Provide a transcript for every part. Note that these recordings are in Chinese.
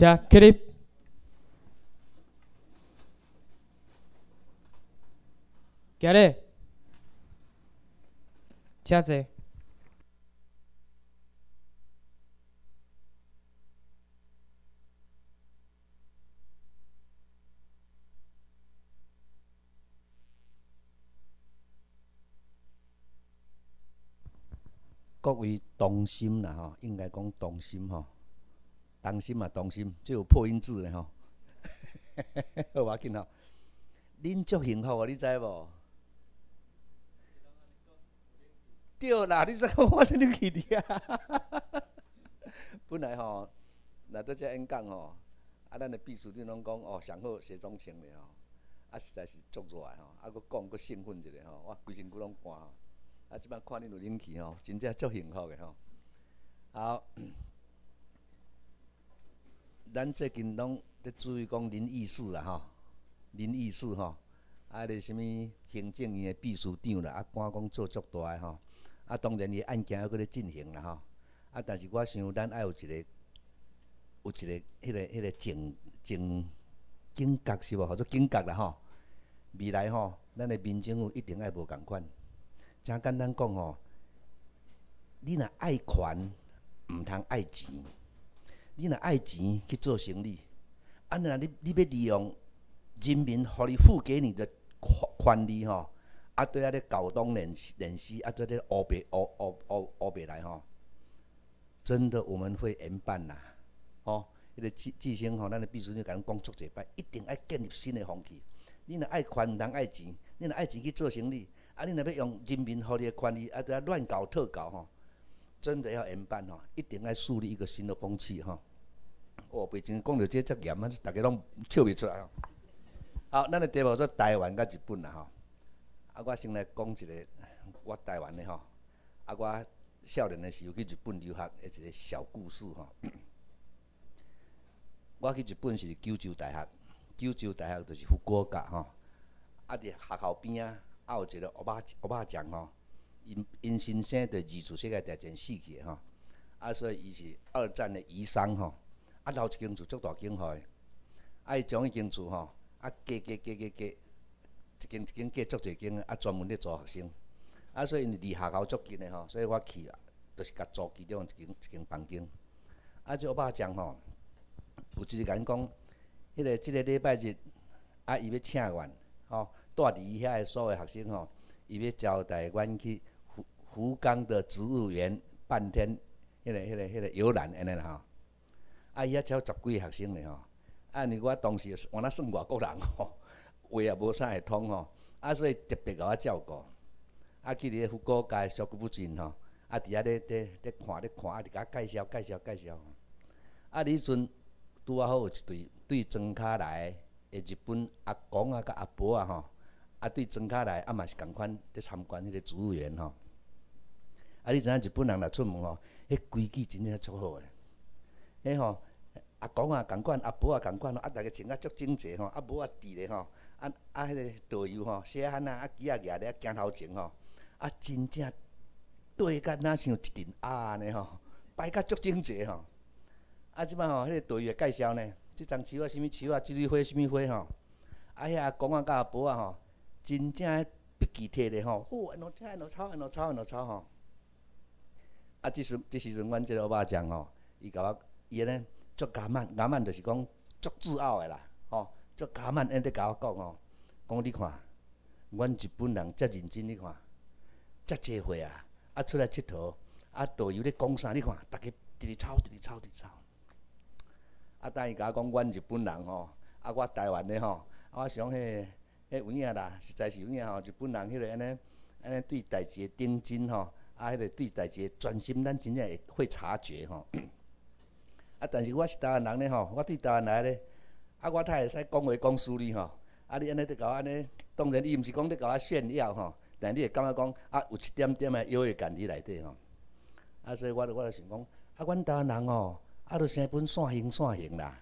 加 clip，今日，车子。各位同心啦吼，应该讲同心吼，当心嘛当心，即有破音字的吼，好要紧吼。恁足幸福啊，你知无？对啦，你说我是你去的啊？本来吼，来到遮演讲吼，啊，咱的秘书长拢讲哦，上好西装穿咧吼，啊，实在是足热吼，啊，佫讲佫兴奋一下吼，我规身躯拢汗。啊！即摆看恁有人气吼，真正足幸福的吼。好，咱最近拢伫注意讲林义士啦吼，林义士吼，啊，咧什物行政院的秘书长啦，啊，官讲做足大的吼。啊，当然伊案件还搁咧进行啦吼。啊，但是我想咱爱有一个，有一个迄个迄个警警警觉是无？或者警觉啦吼。未来吼，咱的民政府一定爱无共款。诚简单讲吼，你若爱权，毋通爱钱；你若爱钱去做生意，啊，若你你要利用人民互你付给你的权利吼，啊，对啊咧搞东联联系，啊，对咧乌白乌乌乌乌白来吼，真的我们会严办啦，吼，迄个记记生吼，咱的秘书长甲咱讲足一摆，一定爱建立新的风气。你若爱权，人爱钱；你若爱钱去做生意。啊！你若要用人民互你的权利，啊，在乱搞特搞吼，真的要严办吼，一定要树立一个新的风气吼。哦北京讲到这遮严啊，大家拢笑袂出来哦。好，咱的题目说台湾甲日本啦吼。啊，我先来讲一个我台湾的吼。啊，我少年的时候去日本留学的一个小故事吼。我去日本是九州大学，九州大学就是福国家吼。啊，伫学校边啊。啊，有一个乌巴乌巴匠吼，因因先生伫二次世界大战死去吼，啊，所以伊是二战的遗孀吼，啊，留一间厝足大间吼，啊，伊将迄间厝吼，啊，加加加加加，一间一间加足侪间，啊，专门咧租学生，啊，所以因离学校足近的吼，所以我去啊，就是甲租其中一间一间房间，啊，这乌巴匠吼，有一日甲因讲，迄个即个礼拜日，啊，伊要请愿吼。带伫伊遐的所有学生吼，伊要招待阮去福福冈的植物园半天，迄个、迄个、迄个游览安尼啦吼。啊，伊遐招十几个学生咧吼。啊，你我当时我那算外国人吼，话也无啥会通吼。啊，所以特别甲我照顾。啊，去伫个福冈街小古不近吼，啊，伫遐咧咧咧看咧看，啊，伫甲介绍介绍介绍。啊，迄阵拄啊好有一对对庄卡来诶日本阿公啊甲阿婆啊吼。啊，对庄卡来，啊嘛是共款伫参观迄个植物园吼。啊，你知影日本人来出门吼，迄规矩真正足好诶。迄吼，阿公啊共款，阿婆啊共款啊，逐个穿啊足整齐吼，啊无啊伫咧吼，啊啊迄个导游吼，细汉啊啊机啊举咧行头前吼，啊真正对甲若像一阵鸭安尼吼，摆甲足整齐吼。啊，即摆吼，迄个导游介绍呢，即丛树啊，啥物树啊，即蕊花，啥物花吼。啊，遐阿公啊甲阿婆啊吼。真正笔记摕咧吼，吼安怎听安怎抄安怎抄安怎抄吼。啊，即时即时阵，阮即个爸讲吼，伊甲我伊安尼足加慢，加慢就是讲足自傲诶啦，吼，足加慢安尼甲我讲吼，讲你看，阮日本人遮认真，你看，遮济岁啊，啊出来佚佗，啊导游咧讲啥，你看，逐个直直抄，直直抄，直抄。啊，等伊甲我讲，阮日本人吼，啊我台湾诶吼，啊我想迄。迄有影啦，实在是有影吼。日本人迄个安尼安尼对代志认真吼，啊，迄个对代志专心，咱真正会会察觉吼。啊，但是我是台湾人咧吼，我对台湾来咧，啊，我太会使讲话讲事哩吼。啊，你安尼伫甲我安尼，当然伊毋是讲伫甲我炫耀吼，但你会感觉讲啊，有一点点诶优越感伫内底吼。啊，所以我我就想讲，啊，阮台湾人吼，啊，著生本线形线形啦，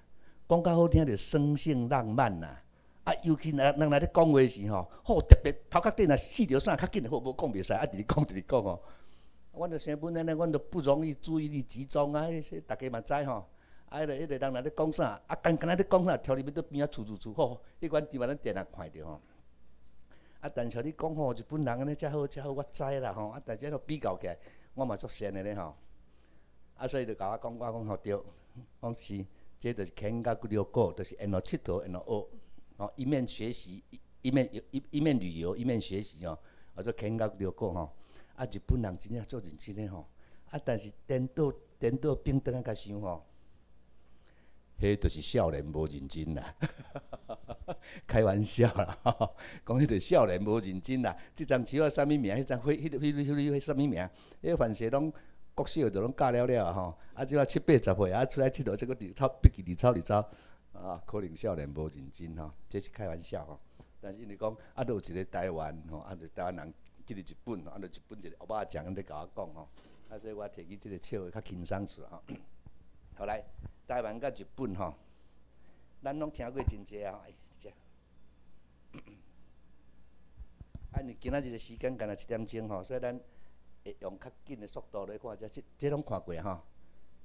讲较好听着生性浪漫啦。啊，尤其若人来咧讲话时吼，好特别头壳顶啊四条线较紧，好无讲袂使，啊，直直讲直直讲吼。阮着成本安尼，阮着不容易注意力集中啊，说大家嘛知吼。啊，迄个迄个人若咧讲啥，啊，干干若咧讲啥，跳入去倒边仔厝厝厝吼，迄款地方咱电啊看着吼。啊，但是你讲吼，日本人安尼遮好遮好，我知啦吼。啊，但是迄比较起来，我嘛足善的咧吼。啊，所以就甲我讲，我讲吼对，讲是，这就是肯甲几条果，就是因路佚佗，因路学，吼，一面学习，一面一一面旅游，一面学习吼。啊，做肯甲几条果吼。啊，日本人真正做认真诶吼。啊，但是颠倒颠倒变倒啊甲想吼。迄就是少年无认真啦，开玩笑啦，讲迄个少年无认真啦。即张树啊，啥物名？迄张灰，迄、迄、迄、迄、迄啥物名？迄凡是拢国小就拢教了了吼。啊，即摆七八十岁啊，出来佚佗，即个伫操笔记，伫操伫操，啊，可能少年无认真吼，这是开玩笑吼。但是因为讲，啊，都有一个台湾吼，啊，台湾人去日本吼，啊，日本一个欧巴讲安尼甲我讲吼，啊，所以我摕起即个笑话较轻松些吼。好来。台湾甲日本吼，咱拢听过真济啊！哎，只，啊，你今仔日个时间干若一点钟吼，所以咱会用较紧的速度来看，这这拢看过吼。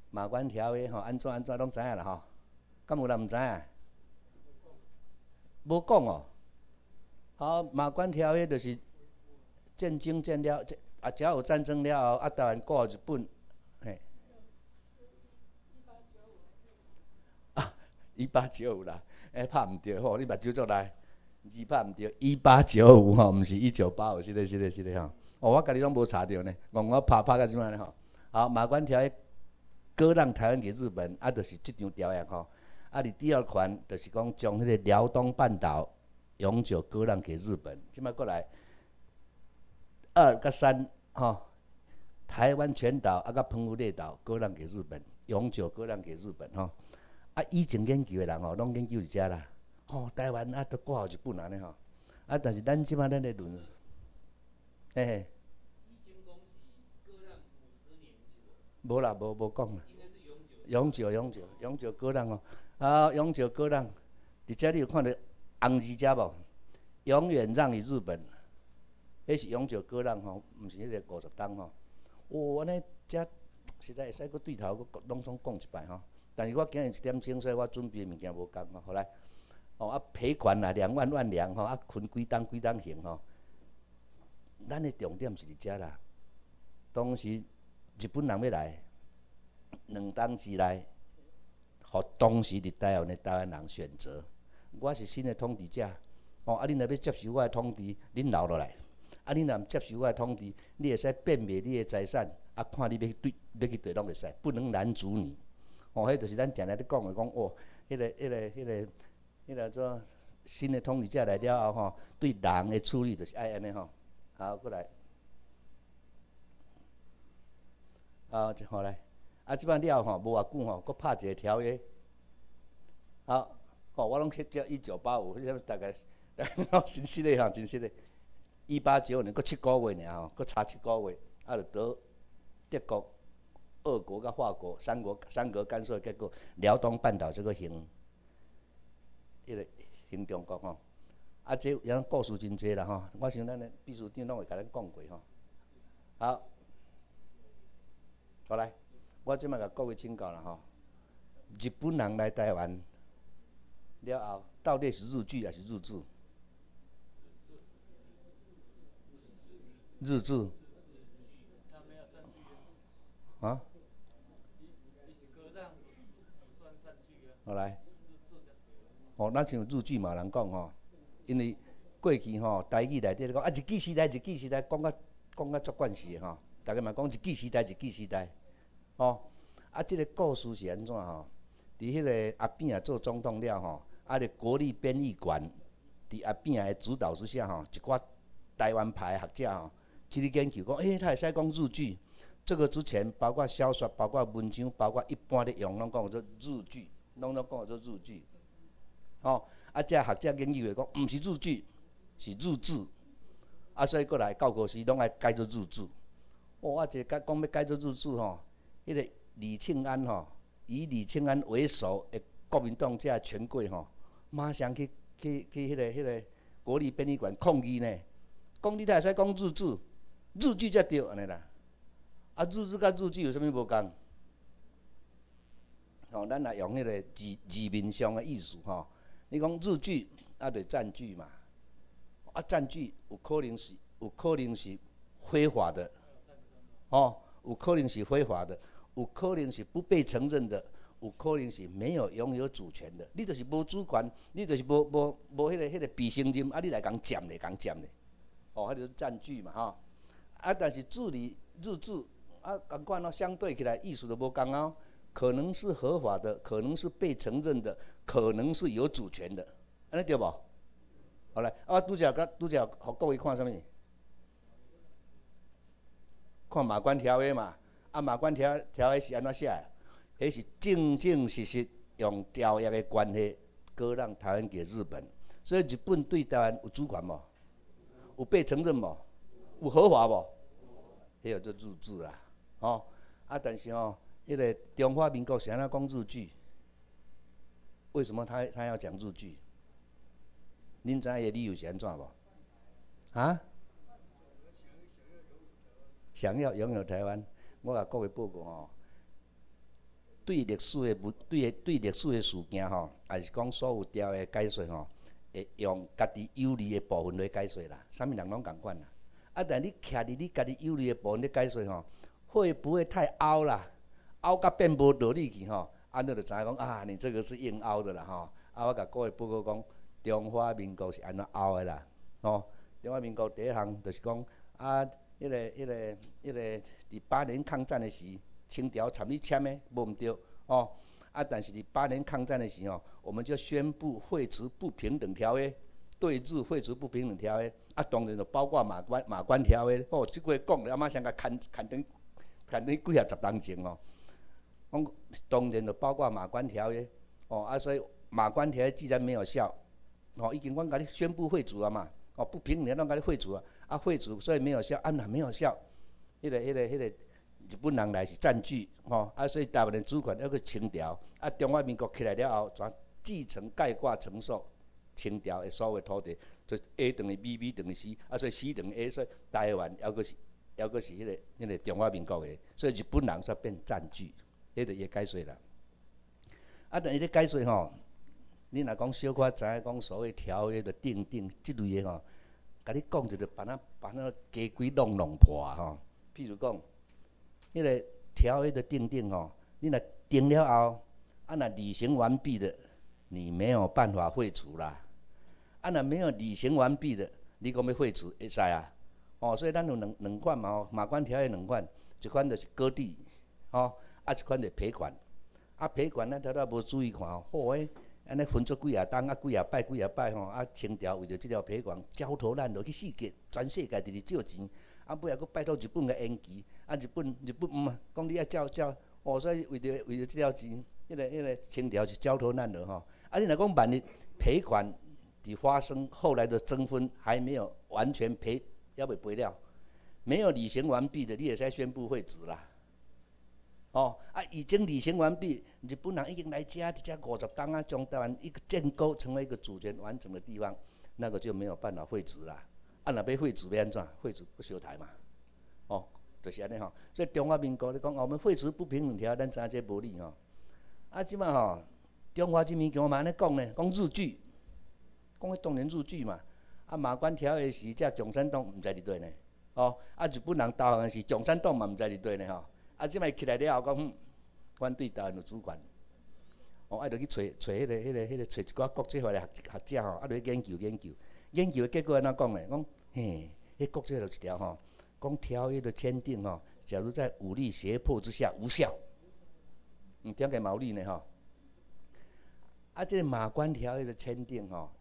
马关条约吼，安怎安怎拢知影啦吼。敢有人毋知影？无讲哦。好，马关条约就是战争战了，啊，只要有战争了后，啊，台湾过日本。嘿。啊一八九五啦，哎，拍毋对吼，你目睭做来，二拍毋对，一八九五吼，毋是一九八五，是咧是咧是咧吼。哦，我家己拢无查着呢，我我拍拍个怎呢吼。好，马关条约割让台湾给日本，啊，就是即张条约吼。啊，第二款就是讲将迄个辽东半岛永久割让给日本。即摆过来，二甲三吼，台湾全岛啊，甲澎湖列岛割让给日本，永久割让给日本吼。啊，以前研究诶人吼，拢研究伫遮啦。吼，台湾啊，都挂号日本安尼吼。啊，但是咱即摆咱咧论，嘿嘿。无啦，无无讲啦。永久，永久，永久割让哦。啊，永久割让，伫遮你有看到红字遮无？永远让予日本，迄是永久割让吼，毋是迄个五十档吼。哦，安尼遮实在会使阁对头阁拢总讲一摆吼。但是我今日一点钟，所以我准备物件无共吼。后来，哦啊赔款啦，两万万两吼，啊分几档几档行吼。咱的重点是伫遮啦。当时日本人要来，两档之内，互当时伫台湾的台湾人选择。我是新的统治者，哦啊，恁若要接受我的统治，恁留落来。啊，恁若毋接受我的统治，你会使变卖你的财产，啊，看你要对要去对拢会使，不能拦阻你。哦，迄就是咱常常咧讲的，讲哦，迄个、迄个、迄个、迄个做新的统治者来了后吼，对人的处理就是爱安尼吼。好，过来。啊，就好来。啊，即摆了吼，无偌久吼，搁拍一个条约。好，吼，我拢去叫一九八五，迄大概真实诶吼，真实诶。一八九五年，搁七个月尔吼，搁差七个月，啊，就得德国。俄国甲法国三国三国干涉，结果辽东半岛这个行，迄个行中国吼，啊，这样故事真济啦吼，我想咱的秘书长拢会甲咱讲过吼。好，好来，我即卖甲各位请教啦吼，日本人来台湾了后，到底是日据还是日治？日志。啊？好来，哦，咱像日剧嘛，人讲吼，因为过去吼，台语内底咧讲啊，日记时代，日记时代，讲甲讲甲足惯势吼，大家嘛讲日记时代，日记时代，哦，啊，即个故事是安怎吼？伫迄个阿扁啊做总统了吼，啊，伫国立编译馆，伫阿扁的指导之下吼，一寡台湾派学者吼，去咧研究讲，诶，他会使讲日剧，这个之前包括小说，包括文章，包括一般的用，拢讲做日剧。拢拢讲做日剧，吼，啊，遮学者研究诶讲，毋是日剧，是日志，啊，所以过来教科书拢爱改做日志。哦，啊，一个讲要改做日志吼，迄个李庆安吼，以李庆安为首诶国民党遮权贵吼，马上去去去迄个迄个国立殡仪馆抗议呢，讲你才会使讲日志，日剧才对安尼啦，啊，日剧甲日剧有啥物无共？吼，咱来用迄个字字面上的意思吼。你讲日剧，啊，就占据嘛，啊，占据有可能是，有可能是非法的，哦，有可能是非法的，有可能是不被承认的，有可能是没有拥有主权的。你就是无主权，你就是无无无迄个迄个必胜任，啊，你来讲占咧，讲占咧，哦，迄就是占据嘛，吼。啊，但是治理日治，啊，共款咯，相对起来意思都无共哦。可能是合法的，可能是被承认的，可能是有主权的，安尼对无？好来，啊，拄则甲拄则，互各位看啥物？看马关条约嘛，啊，马关条条约是安怎写？迄是正正实实用条约的关系割让台湾给日本，所以日本对台湾有主权无？有被承认无？有合法无？迄个做日治啦，吼，啊，但是吼。迄个中华民国是安怎讲日剧？为什么他他要讲日剧？恁知影理由是安怎无？啊？想要拥有台湾，我甲各位报告吼，对历史的不对对历史的事件吼，也是讲所有条的解说吼，会用家己有利的部分来解说啦。啥物人拢共款啦。啊，但你徛伫你家己有利的部分咧解说吼，会不会太凹啦？凹甲变无道理去吼，安尼就知影讲啊，你这个是硬凹的啦吼。啊，我甲各位报告讲，中华民国是安怎凹的啦？吼，中华民国第一项就是讲啊，迄个、迄个、迄个，伫八年抗战的时，清朝参与签的，无毋对哦。啊，但是伫八年抗战的时吼，我们就宣布废除不平等条约，对日废除不平等条约。啊，当然就包括马关马关条约。哦，即句讲了，马上甲砍砍等砍等几啊十当前哦。讲当然就包括马关条约，哦啊，所以马关条约既然没有效，哦，已经阮甲你宣布废除啊嘛，哦，不平等，拢甲你废除啊，啊废除，所以没有效，啊那没有效，迄个、迄个、迄个日本人来是占据，吼，啊，所以台湾的主权要去清朝，啊，中华民国起来了后，全继承概括承受。清朝的所有土地，就 A 等于 B，B 等于 C，啊，所以 C 等于 A，所以台湾要个是要个是迄个、迄个中华民国的，所以日本人煞变占据。迄个也解释啦，啊，但是咧解释吼，你若讲小可知影讲所谓条约的订定，即类的吼，甲你讲一个，把那把那家规弄弄破吼。譬如讲，迄个条约的订定吼，你若订了后，啊，若履行完毕的，你没有办法废除啦。啊，若没有履行完毕的，你讲要废除会使啊？哦，所以咱有两两款嘛吼，马关条约两款，一款就是割地，吼。啊，一款就赔款，啊赔款咱头仔无注意看吼，好诶，安尼分做几啊档啊几啊摆几啊摆吼，啊清朝为着即条赔款焦头烂额去四界，全世界直直借钱，啊尾仔佫拜托日本个延期，啊日本日本毋啊，讲你啊照照，哦所以为着为着即条钱，迄个迄个清朝是焦头烂额吼，啊你若讲万一赔款伫发生后来的争分还没有完全赔，要未赔了，没有履行完毕的，你也使宣布废止啦。哦，啊，已经履行完毕，日本人已经来加，加五十档啊，将台湾一个建构成为一个主权完整的地方，那个就没有办法废止啦。啊，若要废止要安怎？废止不修台嘛？哦，就是安尼吼。所以中华民国你讲，我们废止不平等条，咱知影这无理吼。啊，即摆吼，中华人民共和国安尼讲呢？讲日据，讲迄当年日据嘛。啊，马关条约时，只共产党毋知伫对呢。哦，啊，日本人投降时，共产党嘛毋知伫对呢吼。啊！即摆起来了后，讲嗯，阮对台湾有主权，哦，爱着去找找迄个、迄个、迄个，找一寡国际化的学学者吼，啊，着去研究研究，研究的结果安怎讲呢？讲嘿，迄国际就一条吼，讲条约的签订吼，假如在武力胁迫之下无效，嗯，点解毛利呢？吼，啊，即个马关条约的签订吼，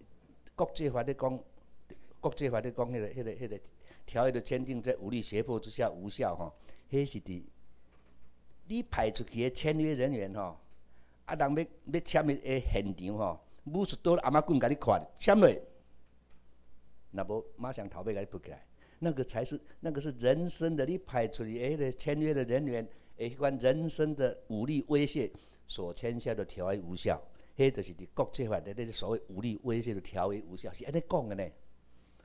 国际法咧讲，国际法咧讲，迄个、迄个、迄个条约的签订在武力胁迫之下无效吼，迄是伫。你派出去的签约人员吼，啊，人要要签的现场吼，武术刀、阿妈棍，甲你看，签落，那无马上头尾甲你扑起来，那个才是那个是人生的，你派出去迄个签约的人员，迄款人生的武力威胁所签下的条约无效，迄就是伫国际法的那个所谓武力威胁的条约无效，是安尼讲的呢。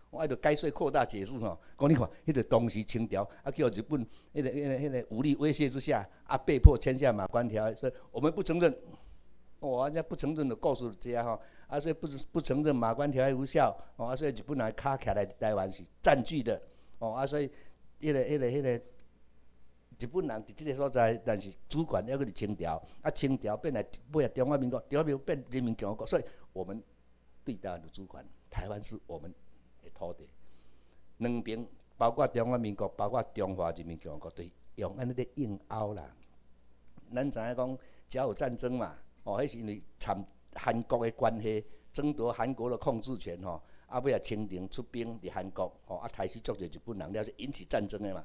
我爱着解说扩大解释吼，讲你看，迄个当时清朝啊，叫日本迄个、迄个、迄个武力威胁之下啊，被迫签下马关条约，所以我们不承认。哦，人家不承认的告诉这样吼，啊，所以不不承认马关条约无效，哦，啊，所以日本来卡起来台湾是占据的，哦，啊，所以迄个、迄个、迄个日本人伫即个所在，但是主管还阁是清朝，啊，清朝变来尾啊中华民国，中华民国变人民共和国，所以我们对台湾的主权，台湾是我们。土地，两边包括中华民国，包括中华人民共和国，对用安尼个硬拗啦。咱知影讲，只要有战争嘛，哦，迄是因为参韩国的关系，争夺韩国的控制权吼，啊，尾啊清廷出兵伫韩国，吼，啊，开始作者日本人了，是引起战争的嘛。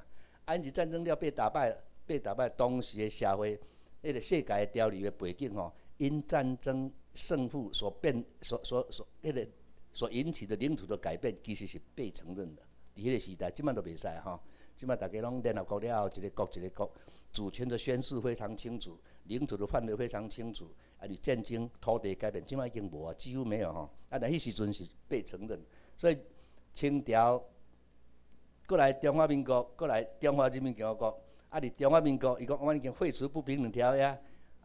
引起战争了被打败，被打败，当时的社会，迄个世界潮流的背景吼，因战争胜负所变，所所所迄个。所引起的领土的改变，其实是被承认的。伫迄个时代，即摆都袂使吼。即摆大家拢联合国了后，一个国一个国，主权的宣示非常清楚，领土的范围非常清楚。啊，你战争、土地改变，即摆已经无啊，几乎没有吼。啊，但迄时阵是被承认，所以清朝过来中华民国，过来中华人民共和国。啊，伫中华民国，伊讲我已经废除不平等条约。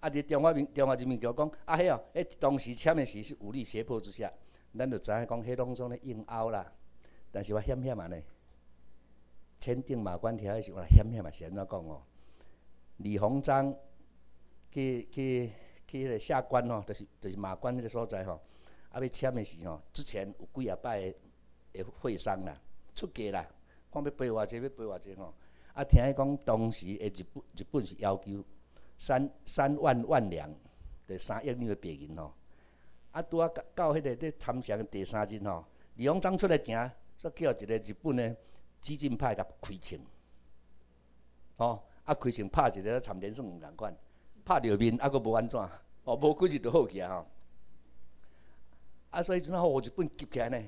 啊，伫中华民中华人民共和国，啊，迄哦，迄当时签的时是武力胁迫之下。咱就知影讲，迄拢总咧硬拗啦。但是我险险安尼，签订马关条约时，我险险嘛是安怎讲哦？李鸿章去去去迄个下关哦，就是就是马关迄个所在吼。啊，要签的时吼，之前有几啊摆的会商啦，出价啦，看要赔偌济，要赔偌济吼。啊，听伊讲当时诶日本日本是要求三三万万两第三亿两的白银吼。啊，拄啊到迄个咧参详第三日吼，李鸿章出来行，说叫一个日本诶激进派甲开枪，吼，啊开枪拍一个参连算共款，拍着面啊，佫无安怎，哦，无几日就好起啊吼。啊，所以阵吼日本急起来呢，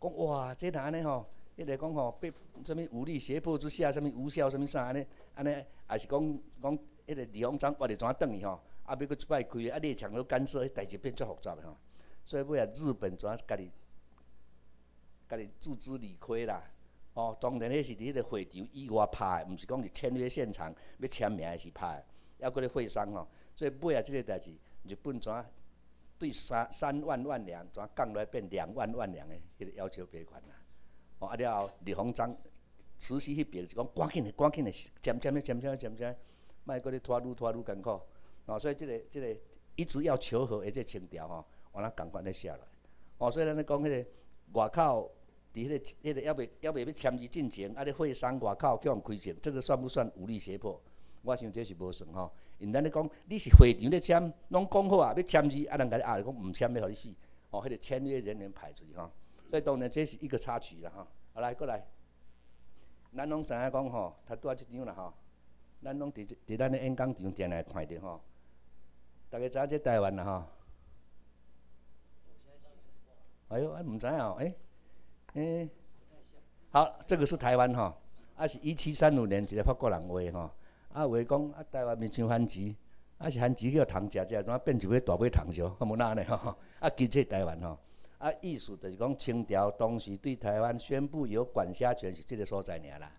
讲哇，这哪安尼吼？迄个讲吼被什物武力胁迫之下，什物无效，什物啥安尼，安尼，也是讲讲迄个李鸿章我着怎转去吼？啊，要搁即摆开，啊，你强要干涉，迄代志变作复杂的吼。所以尾啊，日本怎家己家己自知理亏啦。哦，当然迄是伫迄个会场以外拍的，毋是讲伫签约现场要签名的是拍的，还搁咧会商吼。所以尾啊，即个代志，日本怎对三三万万两怎降落来变两万万两的迄个要求赔款啦。哦，啊了后，李鸿章慈禧迄边是讲赶紧的，赶紧的，签签的，签签的，签签，莫搁咧拖愈拖愈艰苦。哦，所以即个、即个一直要求和，而且情调吼，完了赶快咧下来。哦，所以咱咧讲迄个外口，伫迄个、迄个要未、要未要签字进前，啊，咧会商外口叫人开枪，这个算不算武力胁迫？我想这是无算吼。因咱咧讲，你是会场咧签，拢讲好啊，要签字，啊，人甲你压讲毋签要互你死。哦，迄个签约人员排除吼。所以当然这是一个插曲啦吼。好来，过来，咱拢知影讲吼，他拄啊即张啦吼，咱拢伫伫咱的演讲场定来看着吼。大家知影这台湾啦吼，哎呦，哎，唔知哦，哎，哎，好，这个是台湾吼，啊是一七三五年一个法国人画吼，啊画讲啊台湾面像番薯，啊是番薯叫糖食食，怎啊变一尾大尾糖少，啊无哪呢吼，啊其实台湾吼，啊意思就是讲清朝当时对台湾宣布有管辖权是这个所在尔啦。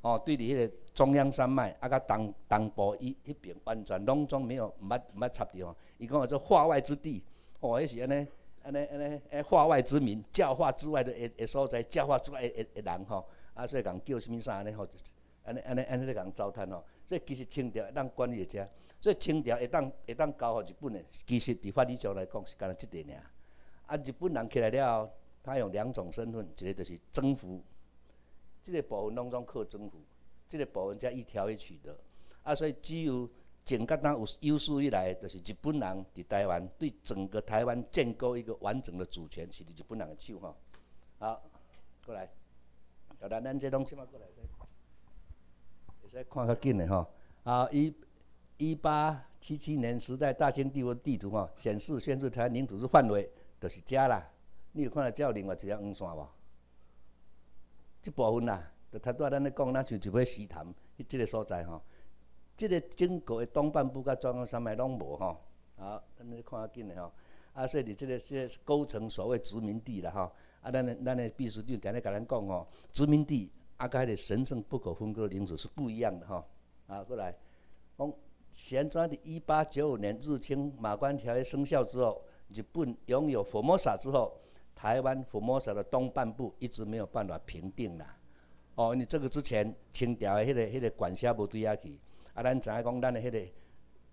哦，对伫迄个中央山脉啊，甲东东部伊迄边完全拢总没有毋捌毋捌插着吼。伊讲做化外之地，哦，迄是安尼安尼安尼诶，化外之民，教化之外的诶诶所在，教化之外诶诶人吼。啊，所以讲叫啥物啥安尼吼，安尼安尼安尼咧讲糟蹋吼。所以其实清朝会当管理遮，所以清朝会当会当交互日本诶，其实伫法理上来讲是干那即点尔。啊，日本人起来了后，他有两种身份，一个就是征服。即个部分拢总靠征服，即个部分才一条一取得。啊，所以只有蒋介石有有史以来，就是日本人伫台湾对整个台湾建构一个完整的主权，是日本人的手吼。好，过来，要咱咱这拢即马过来，会使看较紧的吼。啊，一一八七七年时代大清帝国地图吼，显示宣示台湾领土之范围，就是遮啦。你有看到有另外一条黄线无？即部分啦，就拄仔咱咧讲，咱像一尾石潭，伊即个所在吼，即个整个的东半部甲中央山脉拢无吼。好，咱咧看较紧的吼。啊，所以伫即个即个构成所谓殖民地啦吼。啊，咱诶咱诶秘书长定咧甲咱讲吼，殖民地啊，甲迄个神圣不可分割的领土是不一样的吼。啊，过来，讲现在的一八九五年日清马关条约生效之后，日本拥有佛摩萨之后，台湾佛摩萨的东半部一直没有办法平定啦。哦，你这个之前清朝的迄个迄个管辖无对遐去，啊，咱知影讲咱的迄个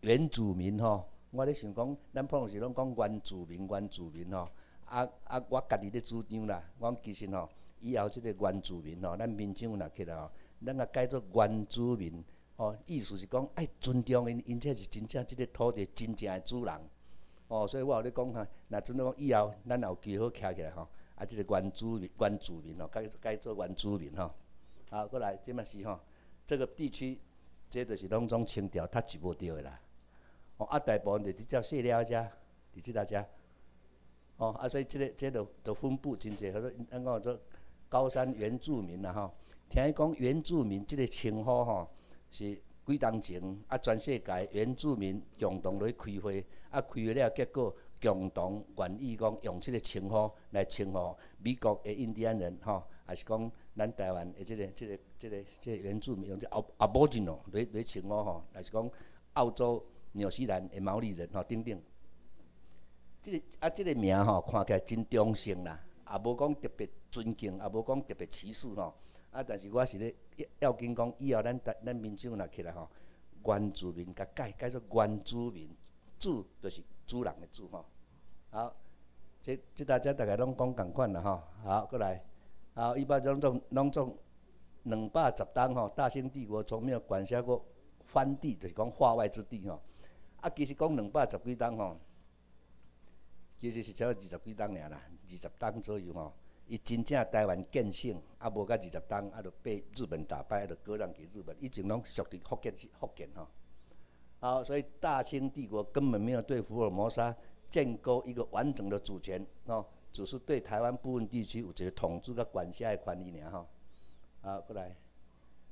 原住民吼，我咧想讲，咱普通时拢讲原住民原住民吼。啊啊！我家己咧主张啦，我其实吼，以后即个原住民吼，咱民众若起来吼，咱甲改做原住民，吼，意思是讲爱尊重因，因这是真正即个土地真正的主人，哦，所以我有咧讲哈，若真正讲以后咱有机会徛起来吼，啊，即个原住民原住民吼，改改做原住民吼，好，过来，即嘛是吼，这个地区，这就是拢总清调他举无着诶啦，哦，啊，大部分就是叫细了遮，伫即搭遮。哦，啊，所以即个、即个都分布真济，好多咱讲做高山原住民啦吼。听伊讲原住民即个称呼吼，是几当前啊，全世界原住民共同来开会，啊，开会了结果共同愿意讲用即个称呼来称呼美国的印第安人吼，还是讲咱台湾的即个、即个、即个、即个原住民用即阿阿波吉诺来来称呼吼，还是讲澳洲、纽西兰的毛利人吼等等。即个啊，即个名吼，看起来真中性啦，也无讲特别尊敬，也无讲特别歧视吼。啊，但是我是咧要紧讲，以后咱咱咱民众若起来吼，原住民甲改改做原住民，主就是主人的主吼。好，即即大家大概拢讲共款啦吼。好，过来，好，一般拢总拢总两百十档吼，大清帝国从没有管辖过藩地，就是讲化外之地吼。啊，其实讲两百十几档吼。其实是只有二十几档尔啦，二十档左右吼。伊真正台湾建省，啊无甲二十档，啊，就被日本打败，啊，就割让给日本。以前拢属伫福建福建吼。好，所以大清帝国根本没有对福尔摩沙建构一个完整的主权，哦，只是对台湾部分地区有一个统治甲管辖的权利尔吼。好，过来。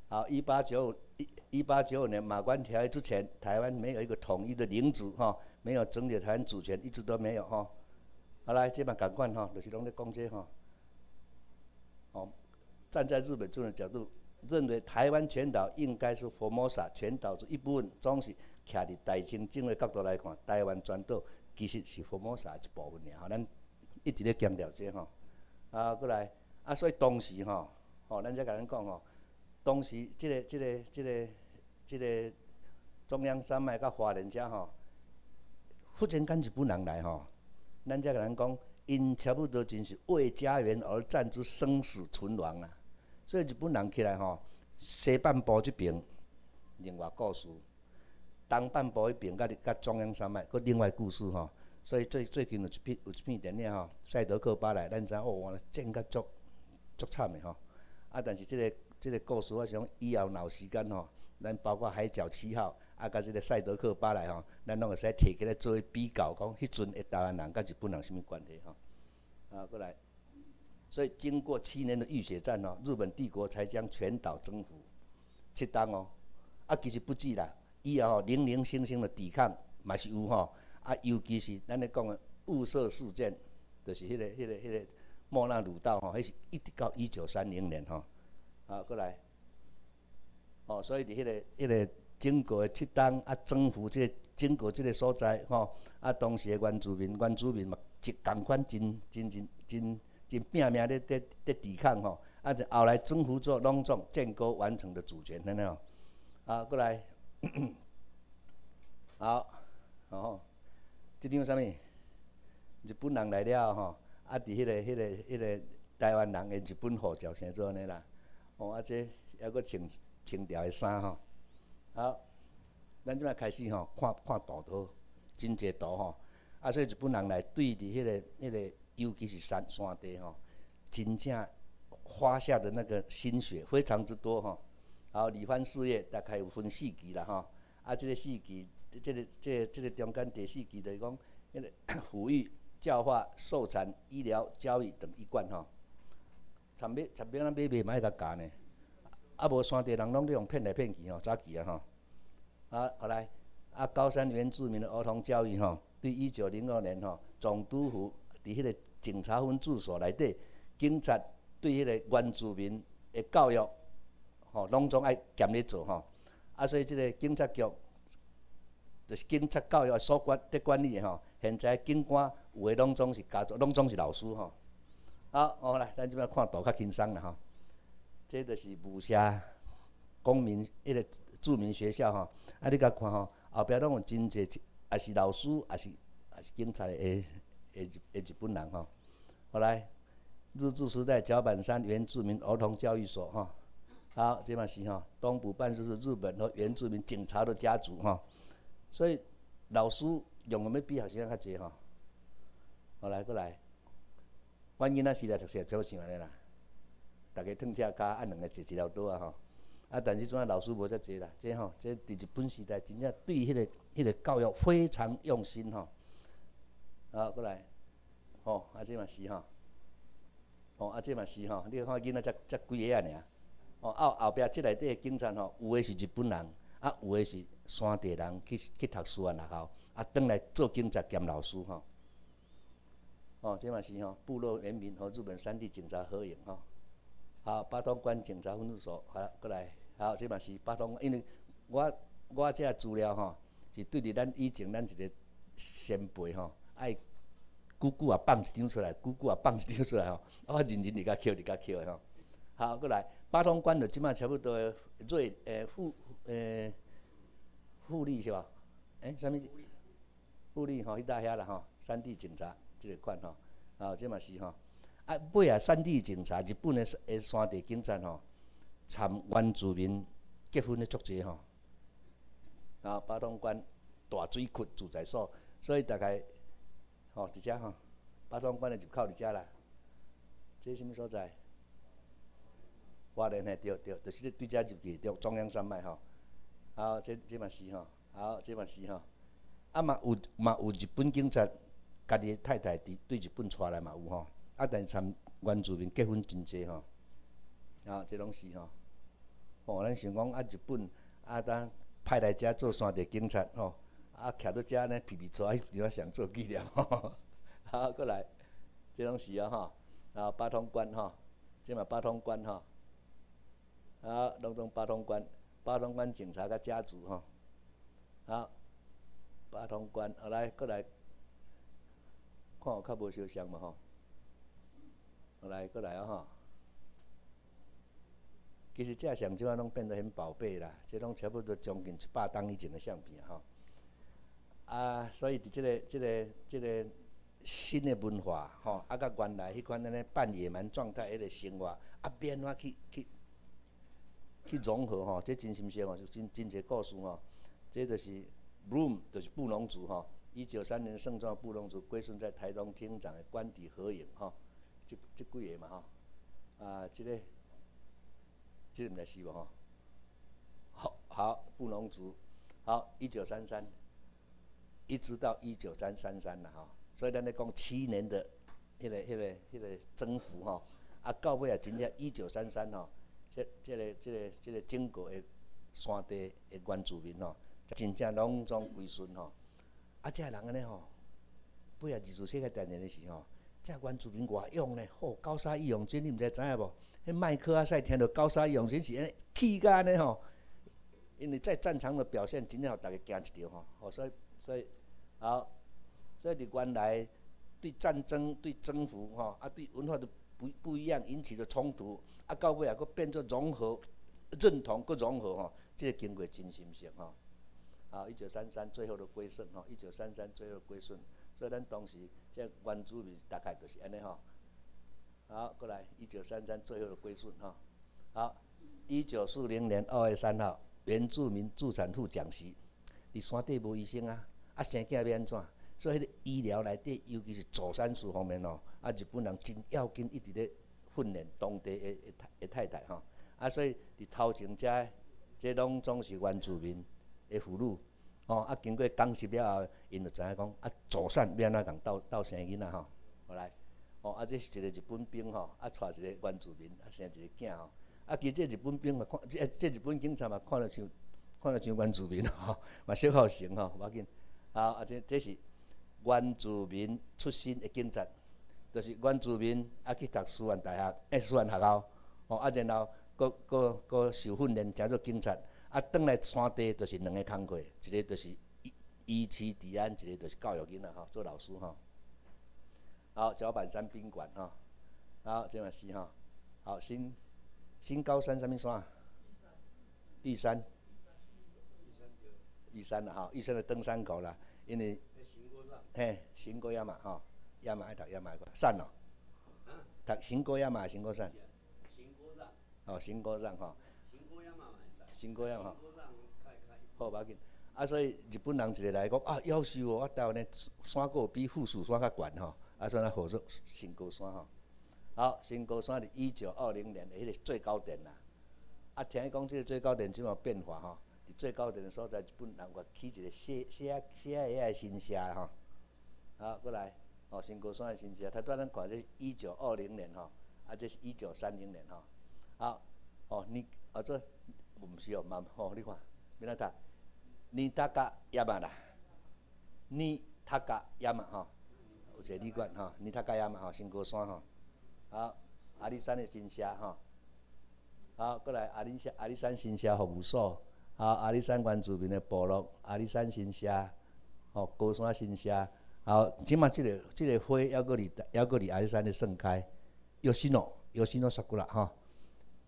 好，一八九五一一八九五年马关条约之前，台湾没有一个统一的领主，吼。没有整理台湾主权，一直都没有哈。好来，这边赶快哈，就是拢咧讲这哈。哦，站在日本政的角度，认为台湾全岛应该是佛摩萨全岛之一部分，总是徛伫大清政的角度来看，台湾全岛其实是佛摩萨一部分尔吼。咱一直咧强调这吼。啊，过来啊，所以当时哈，哦，咱再甲咱讲吼，当时即个、即个、即个、即个中央山脉甲华人家吼。忽然间日本人来吼，咱才甲人讲，因差不多真是为家园而战之生死存亡啊！所以日本人起来吼，西半部即边另外故事，东半部迄边甲甲中央山脉，搁另外故事吼。所以最最近有一片有一片电影吼，赛德克巴莱，咱知哦，哇，战甲足足惨的吼。啊，但是即个即个故事，我想以后若有时间吼，咱包括海角七号。啊，甲即个赛德克巴莱吼，咱拢会使摕起来做一比较，讲迄阵一台湾人甲日本人什物关系吼？啊，过来，所以经过七年的浴血战吼，日本帝国才将全岛征服。七档哦，啊，其实不止啦，以后零零星星的抵抗嘛是有吼。啊，尤其是咱咧讲的雾社事件，就是迄个、迄个、迄个莫那鲁道吼，迄是一直到一九三零年吼。啊，过来，哦，所以伫迄个、迄个。经过七党啊，征服即个经过即个所在吼，啊，当时的原住民、原住民嘛，一共款真真真真真拼命咧咧咧抵抗吼，啊，后来征服做拢总建国完成的主权，听到？啊，过来，好，哦，即张啥物？日本人来了吼，啊，伫迄个、迄个、迄个台湾人的日本护照生做安尼啦，哦，啊，这还佫穿穿条的衫吼。好，咱即摆开始吼，看看图图，真济图吼。啊，所以日本人来对伫迄个、迄个，尤其是山山地吼，真正花下的那个心血非常之多吼。好，离婚事业大概有分四期啦吼。啊，即个四期，即个、即个、即个中间第四期就是讲，迄个 抚育、教化、授产、医疗、教育等一贯吼。产品、产品咱买卖嘛爱甲教呢。啊，无山地人拢咧用骗来骗去吼，早期啊吼。啊，后来啊，高山原住民的儿童教育吼，对一九零二年吼总督府伫迄个警察分住所内底，警察对迄个原住民的教育，吼，拢总爱兼咧做吼。啊，所以即个警察局，就是警察教育所管得管理的吼。现在警官有诶拢总是家族，拢总是老师吼。好，好来，咱即摆看图较轻松啦吼。这就是武侠公民迄个著名学校吼。啊，你甲看吼，后壁拢有真济，也是老师，也是也是警察的诶诶诶日本人吼。好来日治时代，脚板山原住民儿童教育所吼。好，这嘛是吼，东部办事是日本和原住民警察的家族吼。所以老师用的要比学生较济吼。好来过来。阮囡仔时代读册就像安尼啦，逐个褪车骹按两个坐一条桌啊吼。啊，但是阵啊老师无遮济啦，这吼，这伫日本时代真正对迄个迄个教育非常用心吼。好，过来，吼，啊这嘛是吼，吼啊这嘛是吼，你看囡仔才才几个啊尔，哦啊后壁即内底警察吼，有的是日本人，啊有的是山地人去去读书啊学校，啊转来做警察兼老师吼。哦，这嘛是吼，部落人民和日本山地警察合影吼。好，八通关警察分驻所，好，过来，好，这嘛是八通，因为我我这资料吼，是对着咱以前咱一个先辈吼，爱久久啊放一张出来，久久啊放一张出来吼，我认真伫甲扣，伫甲扣的吼。好，过来，八通关就即马差不多瑞诶富诶富利是吧？诶，啥物？富利吼，迄搭遐啦吼，山地警察。即个款吼，啊，即嘛是吼，啊，尾啊，山地警察，日本的诶山地警察吼，参原住民结婚的足济吼，啊，八通关大水库住宅所，所以大概吼伫遮吼，八通关的入口伫遮啦，这是啥物所在？花莲嘿，对对，就是对遮入去，对中央山脉吼，好，这这嘛是吼，好，这嘛是吼，啊嘛有嘛有日本警察。家己太太伫对日本带来嘛有吼，啊，但参原住民结婚真济吼，啊，这拢是吼，哦，咱想讲啊，日本啊，当派来遮做山地警察吼，啊，徛到遮呢，皮皮出来，你要想做纪念吼，好，过来，这拢是啊吼，啊，八通关吼，这嘛八通关吼，啊，拢总八通关，八通关警察甲家族吼，好，八通关，好来，过来。看有较无受伤嘛吼，来过来啊吼。其实这相即啊拢变得很宝贝啦，这拢差不多将近一百档以前的相片吼。啊，所以伫即个、即个、即个新的文化吼，啊，甲原来迄款安尼半野蛮状态迄个生活，啊，变化去去去融合吼，这真心实吼，就真真侪故事吼。这就是 Bloom，就是布农族吼。一九三零盛装布隆族归顺在台东厅长的官邸合影吼，即即几个嘛吼，啊，即个，即个毋知是无吼，好，好布隆族，好一九三三，一直到一九三三三啦吼，所以咱咧讲七年的迄个迄个迄个征服吼，啊到尾啊真正一九三三吼，即即个即个即个整个的山地的原住民吼，真正拢总归顺吼。啊，遮人安尼吼，尾啊，二次世界大战的时候，遮原住民外勇呢，吼，高沙义勇军，你毋知知影无？迄麦克阿塞听到高沙义勇军是安尼气甲安尼吼，因为在战场的表现，真正互逐个惊一跳吼，吼，所以所以好，所以伫原来对战争、对征服吼，啊，对文化的不不一样引起的冲突，啊，到尾啊，佫变作融合、认同佫融合吼，即个经过真心性吼。啊，一九三三最后的归顺吼，一九三三最后归顺，所以咱当时这原住民大概就是安尼吼。好，过来，一九三三最后的归顺吼。好，一九四零年二月三号，原住民助产妇讲席，伫山地无医生啊，啊生囝要安怎？所以迄个医疗内底，尤其是助产士方面哦，啊日本人真要紧，一直咧训练当地的的太太吼。啊，所以伫头前遮，这拢总是原住民。的妇女，哦，啊，经过讲习了后，因就知影讲，啊，助产要安怎共斗斗生囡仔吼，好来，哦，啊，这是一个日本兵吼，啊，带一个原住民，啊，生一个囝吼，啊，其实这日本兵嘛，看，这这日本警察嘛，看着像，看着像原住民吼，嘛小好成吼，无要紧，好，啊，这这是原住民出身的警察，就是原住民啊去读师范大学，诶，师范学校，哦，啊，然后搁搁搁受训练，成做警察，啊，转来山地就是两个工课，一个就是医医区治安，一个就是教育囡仔吼，做老师吼。好，脚板山宾馆吼，好，这嘛是吼，好新新高山什么山？玉山。玉山啦吼，玉山的登山口啦，因为嘿，新高山嘛吼，山嘛爱读山嘛爱读山咯，读新高山嘛，新高山。哦，新高山吼。新高山吼。好，无要紧。啊，所以日本人一个来讲啊，夭寿哦，啊，台湾呢山谷比富士山较悬吼，啊，所以咱号做新高山吼。好，新高山伫一九二零年的迄个最高点啦。啊，听伊讲即个最高点怎么变化吼？伫最高点的所在，日本人个起一个小小小个个新社吼。好，过来，哦，新高山的新社，他带咱看这一九二零年吼，啊，这是一九三零年吼。好，哦，你啊这毋是哦，嘛吼，你看，免来读，尼达加亚马啦，尼塔加亚马吼，有一个旅馆吼，尼塔加亚马吼，新高山吼。好，阿里山的新社吼。好，过来阿里山阿里山新社服务所，好，阿里山原住民的部落，阿里山新社，吼，高山新社，好，即马即个即个花还阁伫还阁伫阿里山咧盛开，有新哦，有新哦，杀过啦吼，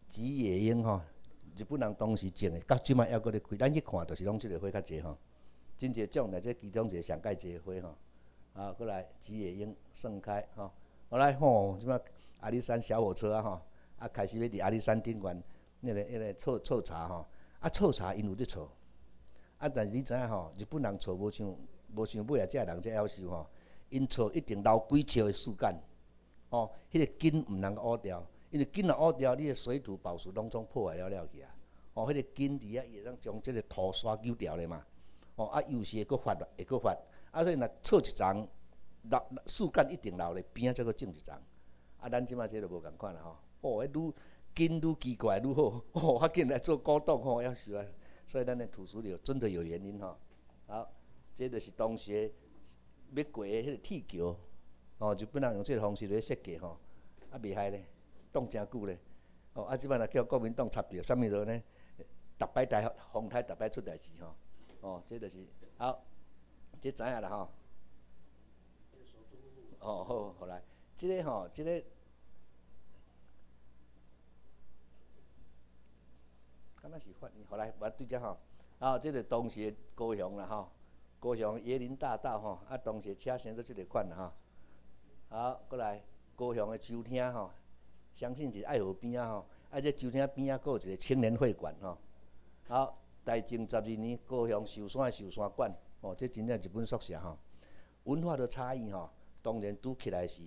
吉野樱吼，日本人当时种的，到即马还阁咧开，咱去看就是拢即个花较济吼，真侪种的，即其中一个上盖济花吼，好，过来吉野樱盛开吼，好来吼，即马阿里山小火车啊吼。啊，开始要伫阿里山顶悬，那个、那个撮撮茶吼，啊，撮茶因有伫撮，啊，但是你知影吼，日本人撮无像无想买啊，遮人遮夭寿吼，因厝一定留几尺的树干，哦，迄个根毋能乌掉，因为根若乌掉，你的水土保持拢总破坏了了去啊，哦，迄个根伫遐伊会当将即个土刷揪掉咧嘛，哦，啊，有时会搁发，会搁发，啊，所以若错一丛，留树干一定留咧边仔，则搁种一丛，啊，咱即马这就无共款啦吼。哦，迄愈紧愈奇怪愈好，哦，较紧来做古董吼，要是啊，所以咱的土石流真的有原因吼。好，这就是当时要过的迄个铁桥，哦，日本人用即个方式来设计吼，啊，厉害咧，挡真久咧。哦，啊，即摆若叫国民党插着，啥物落呢？逐摆大风台逐摆出代志吼。哦，这就是好，这知影啦吼。哦，好，好来，即个吼，即个。敢若是发呢？后来我对遮吼，啊，即个当时的高雄啦吼，高雄椰林大道吼，啊，当时车先做即个款啦吼。好，过来高雄的酒厅吼，相信是爱河边啊吼，啊，这酒厅边啊，佫有一个青年会馆吼。好，大正十二年高雄寿山寿山馆，哦，这真正一本宿舍吼。文化的差异吼，当然拄起来是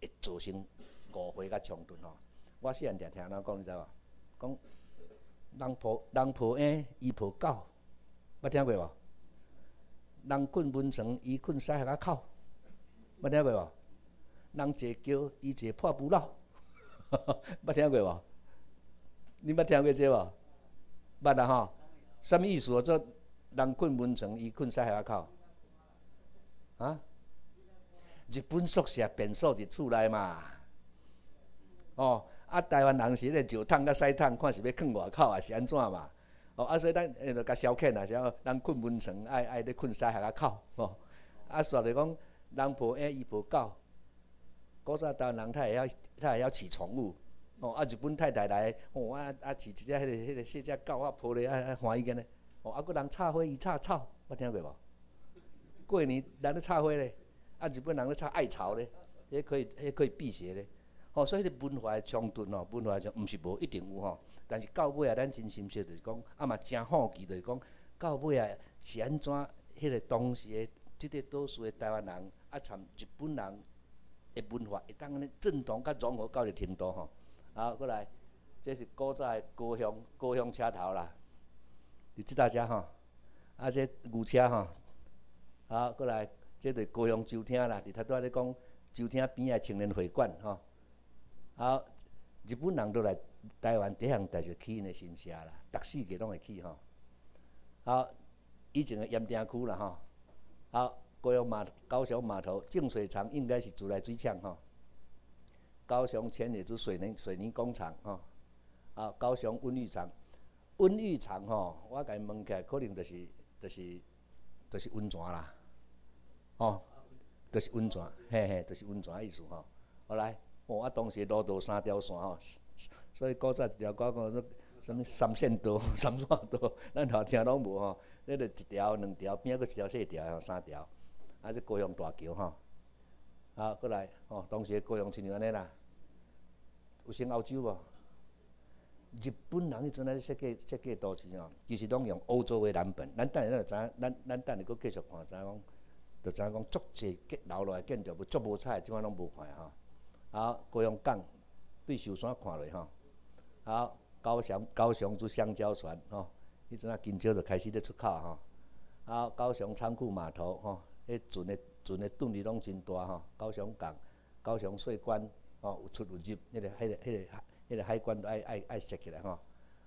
会造成误会甲冲突吼。我细汉定听人讲，你知无？讲。人抱人抱婴，伊抱狗，捌听过无？人困文床，伊困西下口，捌听过无？人坐桥，伊坐破布老，捌听过无？你捌听过这无？捌啦吼，什么意思？做人困文床，伊困西下口，啊？日本宿舍便所伫厝内嘛，哦。啊，台湾人是咧石桶甲屎桶，看是要囥外口，还是安怎嘛？哦，啊，所以咱迄个甲消遣啊，像人困温床，爱爱咧困屎下口，哦。啊，说来讲，人抱婴，伊抱狗。古早台湾人他会晓，他会晓饲宠物。哦，啊，日本太太来，哦，啊啊饲一只迄个迄个细只狗啊，抱咧啊啊欢喜个呢。哦，啊，佫人插花，伊插草，捌听过无？过年人咧插花咧，啊，日本人咧插艾草咧，迄可以，迄可以辟邪咧。哦，所以迄个文化诶冲突哦，文化上毋是无一定有吼，但是到尾啊，咱真心实就是讲，啊嘛真好奇就是讲，到尾啊是安怎？迄个当时的即个多数的台湾人啊，参日本人的文化，会当安尼震动甲融合到一程度吼。好，过来，这是古早的高雄高雄车头啦，伫即搭遮吼，啊这牛车吼，好，过来，这是高雄酒厅啦，伫头拄仔咧讲酒厅边仔青年会馆吼。好，日本人都来台湾，第一项代就起因的新社啦，逐世纪拢会去吼。好，以前的盐埕区啦吼。好，高雄码高雄码头净水厂应该是自来水厂吼。高雄千里之水泥水泥工厂吼，啊，高雄温浴厂，温浴厂吼，我甲伊问起来，可能就是就是就是温泉啦，吼，就是温泉，嘿嘿，就是温泉意思吼。后来，哦，啊，当时路道三条线吼，所以古早一条歌讲说，什物三线道、三线道，咱头听拢无吼。迄个一条、两条，边个一条细条，三条，啊，这高雄大桥吼。啊，过来，吼，当时高雄亲像安尼啦，有先欧洲无？日本人迄阵仔设计设计都市吼，其实拢用欧洲为蓝本。咱等下咱就知，咱咱等下佫继续看，知影讲，就知影讲，足济建留落来建筑物足无彩，即款拢无看吼。啊，高雄港对寿山看落吼，好，高雄高雄做香蕉船吼，迄阵啊，今朝就开始咧出口吼。好，高雄仓库码头吼，迄船诶船诶吨位拢真大吼。高雄港、高雄税关吼，有出有入，迄个、迄个、迄个、迄个海关都爱爱爱设起来吼。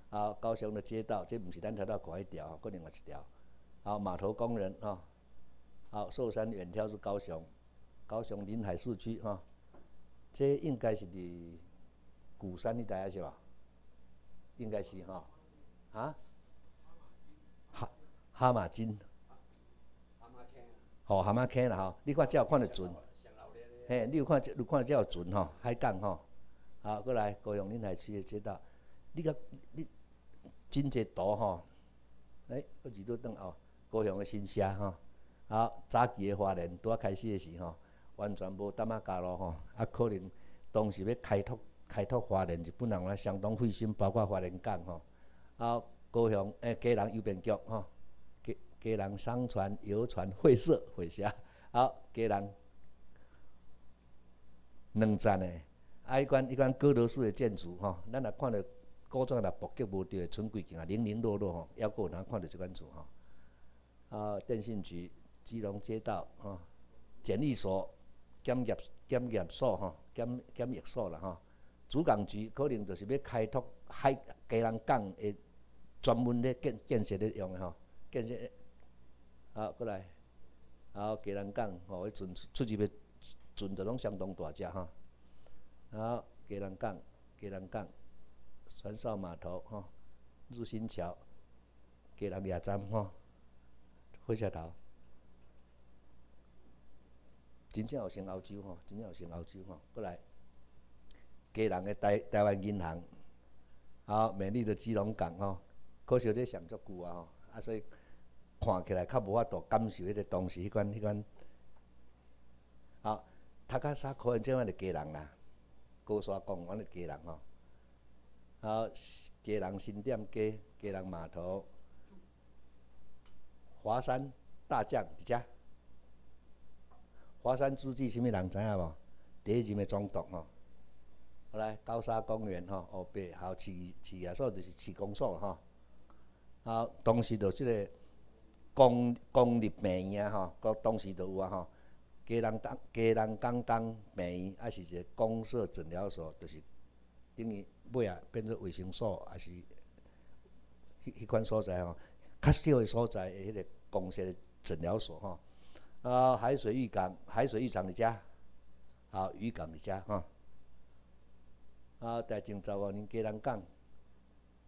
好，高雄的街道，这毋是咱头到看迄条吼，搁另外一条。好，码头工人吼。好，寿山远眺是高雄，高雄临海市区吼。这应该是伫鼓山迄带啊，是吧？应该是吼。啊？哈哈马金。吼，蛤蟆坑啦吼，你看只有看到船，嘿，你有看有看只有船吼，海港吼。好，过来高雄临海区的街道，你甲你真济图吼。哎，我二度等哦，高雄的新社吼。好，早期的花莲拄啊开始的时吼。完全无淡仔加路吼，啊，可能当时要开拓开拓花莲，日本人咧相当费心，包括花莲港吼，啊，高雄诶，家人邮便局吼，家家人商船、游船、会社、会社，好，家人两站诶，啊，迄款迄款哥德式诶建筑吼，咱若看到古早若布局无着诶，剩几间啊，零零落落吼，还阁有人看到即款厝吼，啊，电信局、基隆街道吼，检疫所。检验检验所吼，检检疫所啦吼，主港局可能就是要开拓海家人港诶，专门咧建建设咧用诶吼，建设。好，过来，好家人港吼，迄船出入诶船都拢相当大只吼。好，家人港，家人港，船哨码头吼，日新桥，家人野站吼，火车头。真正有升澳洲吼，真正有升澳洲吼，过来，家人的台台湾银行，好美丽的基隆港吼，可惜这上足久啊吼，啊所以看起来较无法度感受迄个当时迄款迄款。好，塔卡沙可能即款的家人啦，高沙港阮的家人吼，好家人新店街、家人码头、华山大将伫遮。华山之际，什物人知影无？第一任的总统吼，后来高沙公园吼，后壁还有市市役所，就是市公所吼。啊，当时就即个公公立病院吼，个当时就有啊吼。家人当家人港当病院，还是一个公社诊疗所，就是等于尾啊变做卫生所，还是迄迄款所在吼。较少的所在，迄个公社诊疗所吼。啊，海水浴港，海水浴场的家，好，渔港的家，哈。啊，大正十五年，家人讲，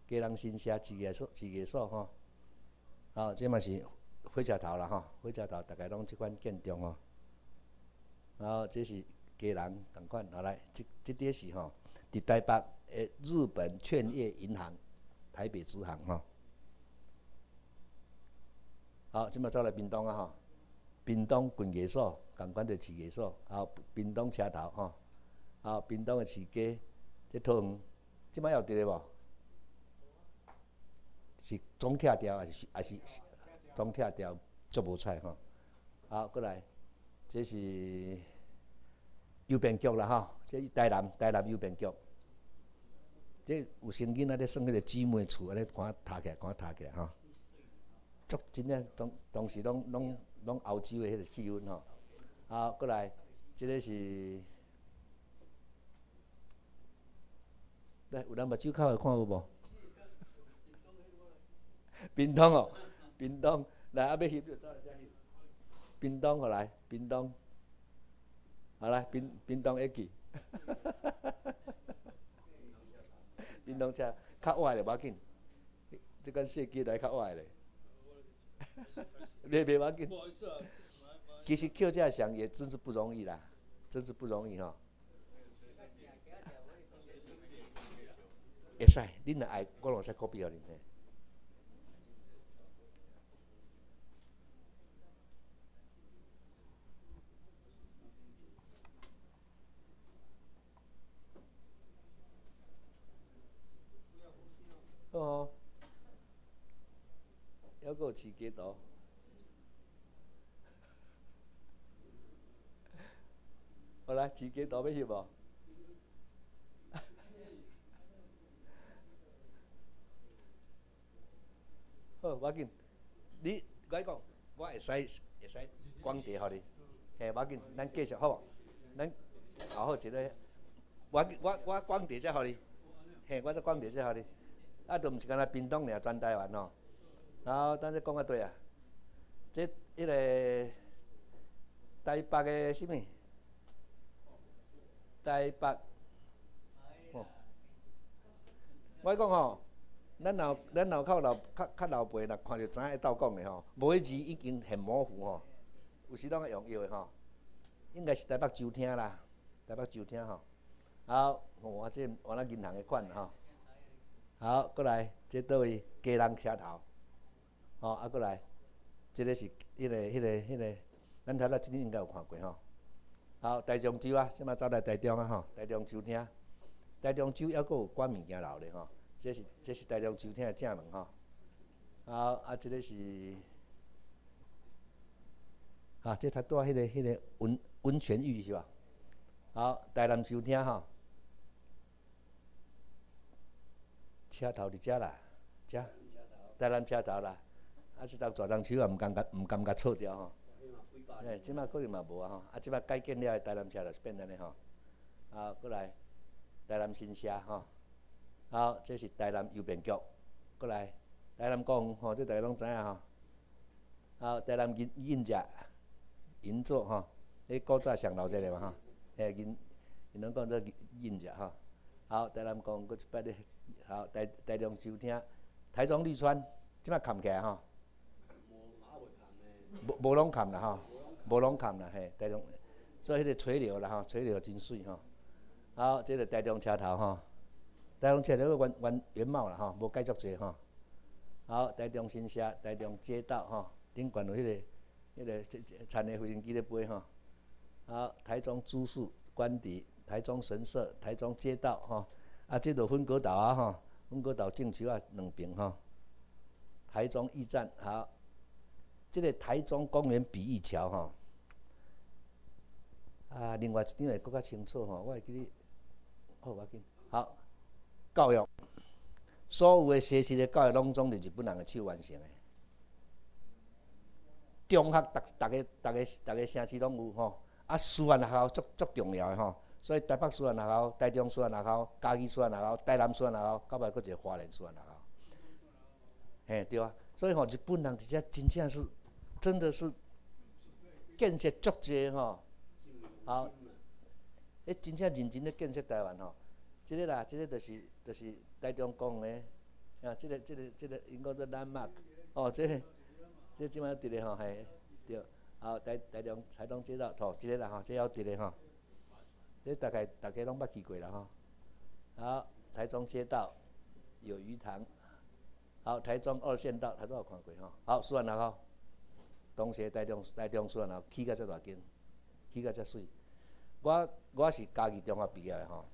家人新社企业所，企业所，吼。好，这嘛是火车头啦，吼，火车头大概拢即款建筑哦。后这是家人同款，好来，即即点是吼，伫台北诶，日本劝业银行台北支行，吼。好，即嘛走来屏东啊，吼。屏东军艺所，共款着市艺所，啊，屏东车头吼，啊，屏东的市街，这套，即摆还有伫咧无？是总拆掉还是还是总拆掉？足无彩吼。好，过来，这是邮便局啦吼，这台南台南邮便局，这有生囡仔咧算迄个姊妹厝，安尼看读起来，看读起来吼。足真正当当时拢拢。拢欧洲的迄个气温吼，好，过来，即个是，来有人目睭口有看有无？冰冻哦，冰冻，来，啊要翕就走来遮翕。冰冻，好来，冰冻，好来，冰冰冻一记，冰冻车较歪咧，无要紧，即间设计来较歪咧，袂袂要紧。其实扣这上也真是不容易啦，真是不容易吼。会使，恁若爱，我拢使 copy 互恁嘿。好哦，还佫有饲鸡图。好啦，饲鸡图要翕无？好，无要紧。你我讲，我会使会使光碟互你，嘿，无要紧，咱继续好无？咱好好一个，我我我光碟才互你，嘿，我再光碟才互你。啊，都毋是干那冰冻尔，全台湾吼。然后，等下讲啊对啊，这迄个台北的什物？台北，哦，我讲吼。咱老咱老口老较较老辈，若看着知影会斗讲的吼，无迄字已经很模糊吼，有时拢会用药的吼，应该是台北酒厅啦，台北酒厅吼。好，我这我那银行的款吼。好，过来，这倒位家人车头，吼，啊过来，这个是迄个迄个迄个，咱头仔今年应该有看过吼。好，台中州啊，即马走来台中啊吼，台中酒厅，台中州还佫有管物件留咧吼。这是这是台中州厅的正门吼，好啊，这个是，啊，这他住迄个迄个温温泉浴是吧？好，台南州厅吼，车头伫遮啦，遮，台南车头啦，啊，这张大张手也毋感觉毋感觉错掉吼。哎，即摆可能嘛无啊吼，啊，即摆改建了台南车就是变安尼吼，啊，过来台南新社吼。好，这是台南邮便局，过来台南公园吼，这大家拢知影吼。好，台南银印社银座吼，迄古早上楼这个嘛吼，诶银，银拢讲做印社吼。好，台南公园搁一摆咧，好台台中州厅，台中绿川，即摆看起来吼。无无拢看啦吼，无拢看啦嘿，台中，所以迄个垂柳啦吼，垂柳真水吼。好，这个台中车头吼。台中车头个原原原貌啦吼，无改足济吼。好，台中新社、台中街道吼，顶悬有迄个、迄个产业飞行机咧飞吼。好，台中珠树官邸、台中神社、台中街道吼，啊，这个分隔岛啊吼，分隔岛正桥啊两边吼。台中驿站好，这个台中公园比翼桥吼。啊，另外一张会搁较清楚吼，我会记你，好，要紧，好。教育，所有的学习的教育拢总是日本人的手完成的。中学，逐逐个、逐个、逐个城市拢有吼。啊，师范学校足足重要的吼。所以台北师范学校、台中师范学校、嘉义师范学校、台南师范学校，到尾搁一个华联师范学校。嘿，对啊。所以吼，日本人直接真正是，真的是建设足济吼。好，迄真正认真咧建设台湾吼。即个啦，即个就是就是台中讲诶，啊，即个即个即个应该做南马哦，即个即即摆伫咧吼，系对，好台台中台中街道，吼，即个啦吼，即要伫咧吼，即大概大家拢捌去过啦吼，好，台中街道有鱼塘，好，台中二线道，台中有看过吼，好，苏安那吼，东协台中台中苏安那起个遮大间，起个遮水，我我是家己中学毕业诶吼。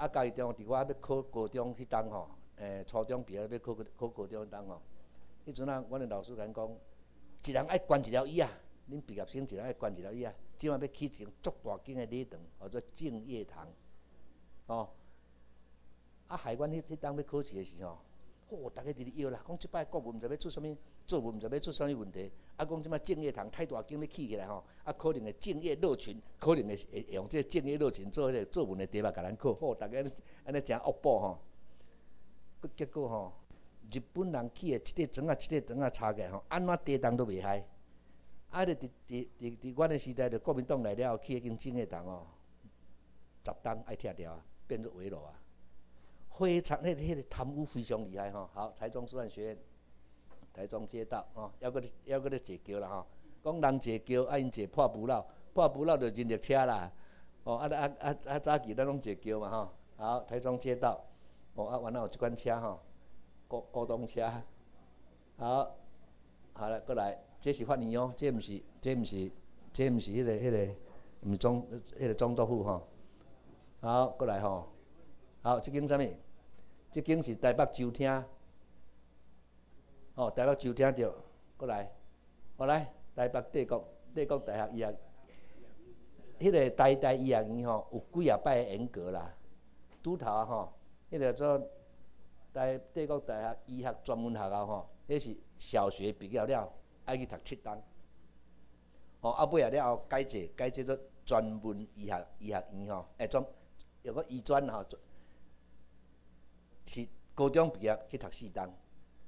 啊，家己中伫我要考高中迄当吼，诶，初中毕业要考考高中迄当吼，迄阵啊，阮诶老师甲讲，一人爱捐一条椅啊，恁毕业生一人爱捐一条椅啊，即晚要起一间足大间诶礼堂，叫做敬业堂，吼，啊，海关迄迄当要考试诶时候，嚯，逐个伫咧摇啦，讲即摆国文毋知要出啥物。作文毋知要出啥物问题，啊，讲即摆敬业堂太大间要起起来吼，啊，可能会敬业乐群，可能会会用这敬业乐群做迄个作文的题目，甲咱考，好，逐个安尼安尼诚恶补吼。结果吼，日本人起的即块砖啊，即块砖啊，差起来吼，安怎地动都袂害。啊，伫伫伫伫阮诶时代，著国民党来了，去迄间政业堂哦，十档爱拆掉啊，变做围楼啊，非常迄个、迄个贪污非常厉害吼。好，台中师范学院、台中街道吼，还搁咧还搁咧坐桥啦吼。讲人坐桥，啊因坐破布楼，破布楼著人力车啦。哦，啊啊啊啊早期咱拢坐桥嘛吼。好，台中街道，哦啊，原来有即款车吼，高高档车。好，好了，过来。这是法院哦，这毋是，这毋是，这毋是迄个、迄个，毋是总、迄个总督府吼。好，过来吼。好，即间啥物？即间是台北州厅。哦，台北州厅着，过来，过来，台北帝国帝国大学医学，迄个台大医学院吼，有几啊摆严格啦。拄头啊吼，迄个做台帝国大学医学专门学校吼，迄是小学毕业了。爱去读七档，哦，啊尾啊了后改制，改制做专门医学医学院吼，诶专有个医专吼，是高中毕业去读四档，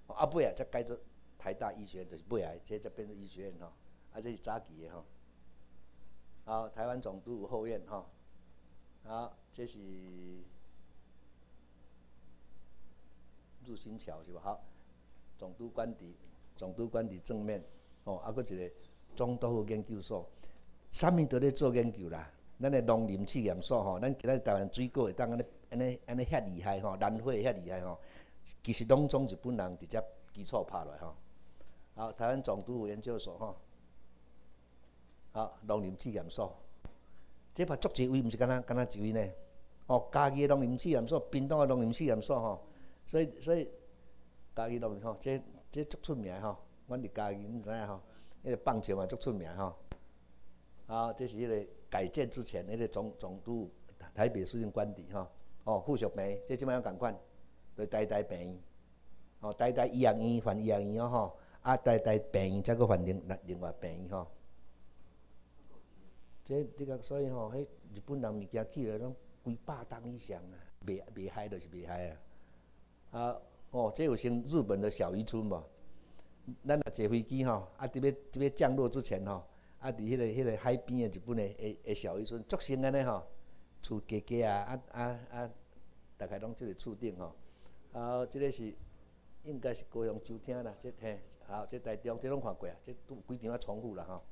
啊尾啊才改做台大医学院，就是尾啊，这才变做医学院吼，啊这是早期的吼。好，台湾总督后院吼，好，这是入新桥是吧？好，总督官邸。总督官伫正面，哦，啊，搁一个总督府研究所，啥物都咧做研究啦。咱的农林试验所吼，咱今仔台湾水果会当安尼安尼安尼遐厉害吼，兰花遐厉害吼，其实拢总日本人直接基础拍落吼。好，台湾总督府研究所吼，好，农林试验所，这拍足几位，毋是敢若敢若一位呢？哦，嘉义诶农林试验所，屏东诶农林试验所吼，所以所以嘉义农林吼，这。这足出名吼，阮伫家己毋知影吼，迄个棒球嘛足出名吼。啊，这是迄个改建之前迄个总总督台北市政官邸吼。哦，附属病，这即摆样共款，对台大病院。哦，台大医学院换医学院吼，啊，台大病院则搁换另另外病院吼。这这个所以吼，迄日本人物件去了拢几百担以上啊，袂袂害就是袂害啊。啊。哦，这有像日本的小渔村无？咱若坐飞机吼，啊，伫要伫要降落之前吼，啊，伫迄个迄个海边的日本的诶诶小渔村，足新安尼吼，厝家家啊，啊啊啊，大概拢即个厝顶吼。啊，即个是应该是高雄酒厅啦，即嘿，好，即台中即拢看过啊，即都几场啊重复啦吼。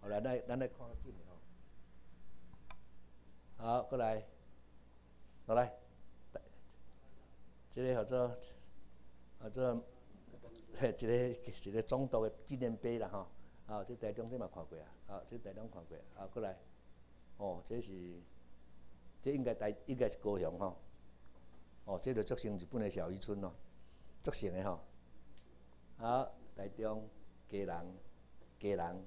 后来咱咱来看较紧的吼。好，过来，过来，即个叫做。啊，这嘿，一个一个总督的纪念碑啦，吼，啊，这台中即嘛看过啊，啊，这台中看过，啊，过来，哦，这是，这应该台应该是高雄吼，哦，这着足成日本的小渔村咯，足成的吼，好，台中，家人，家人，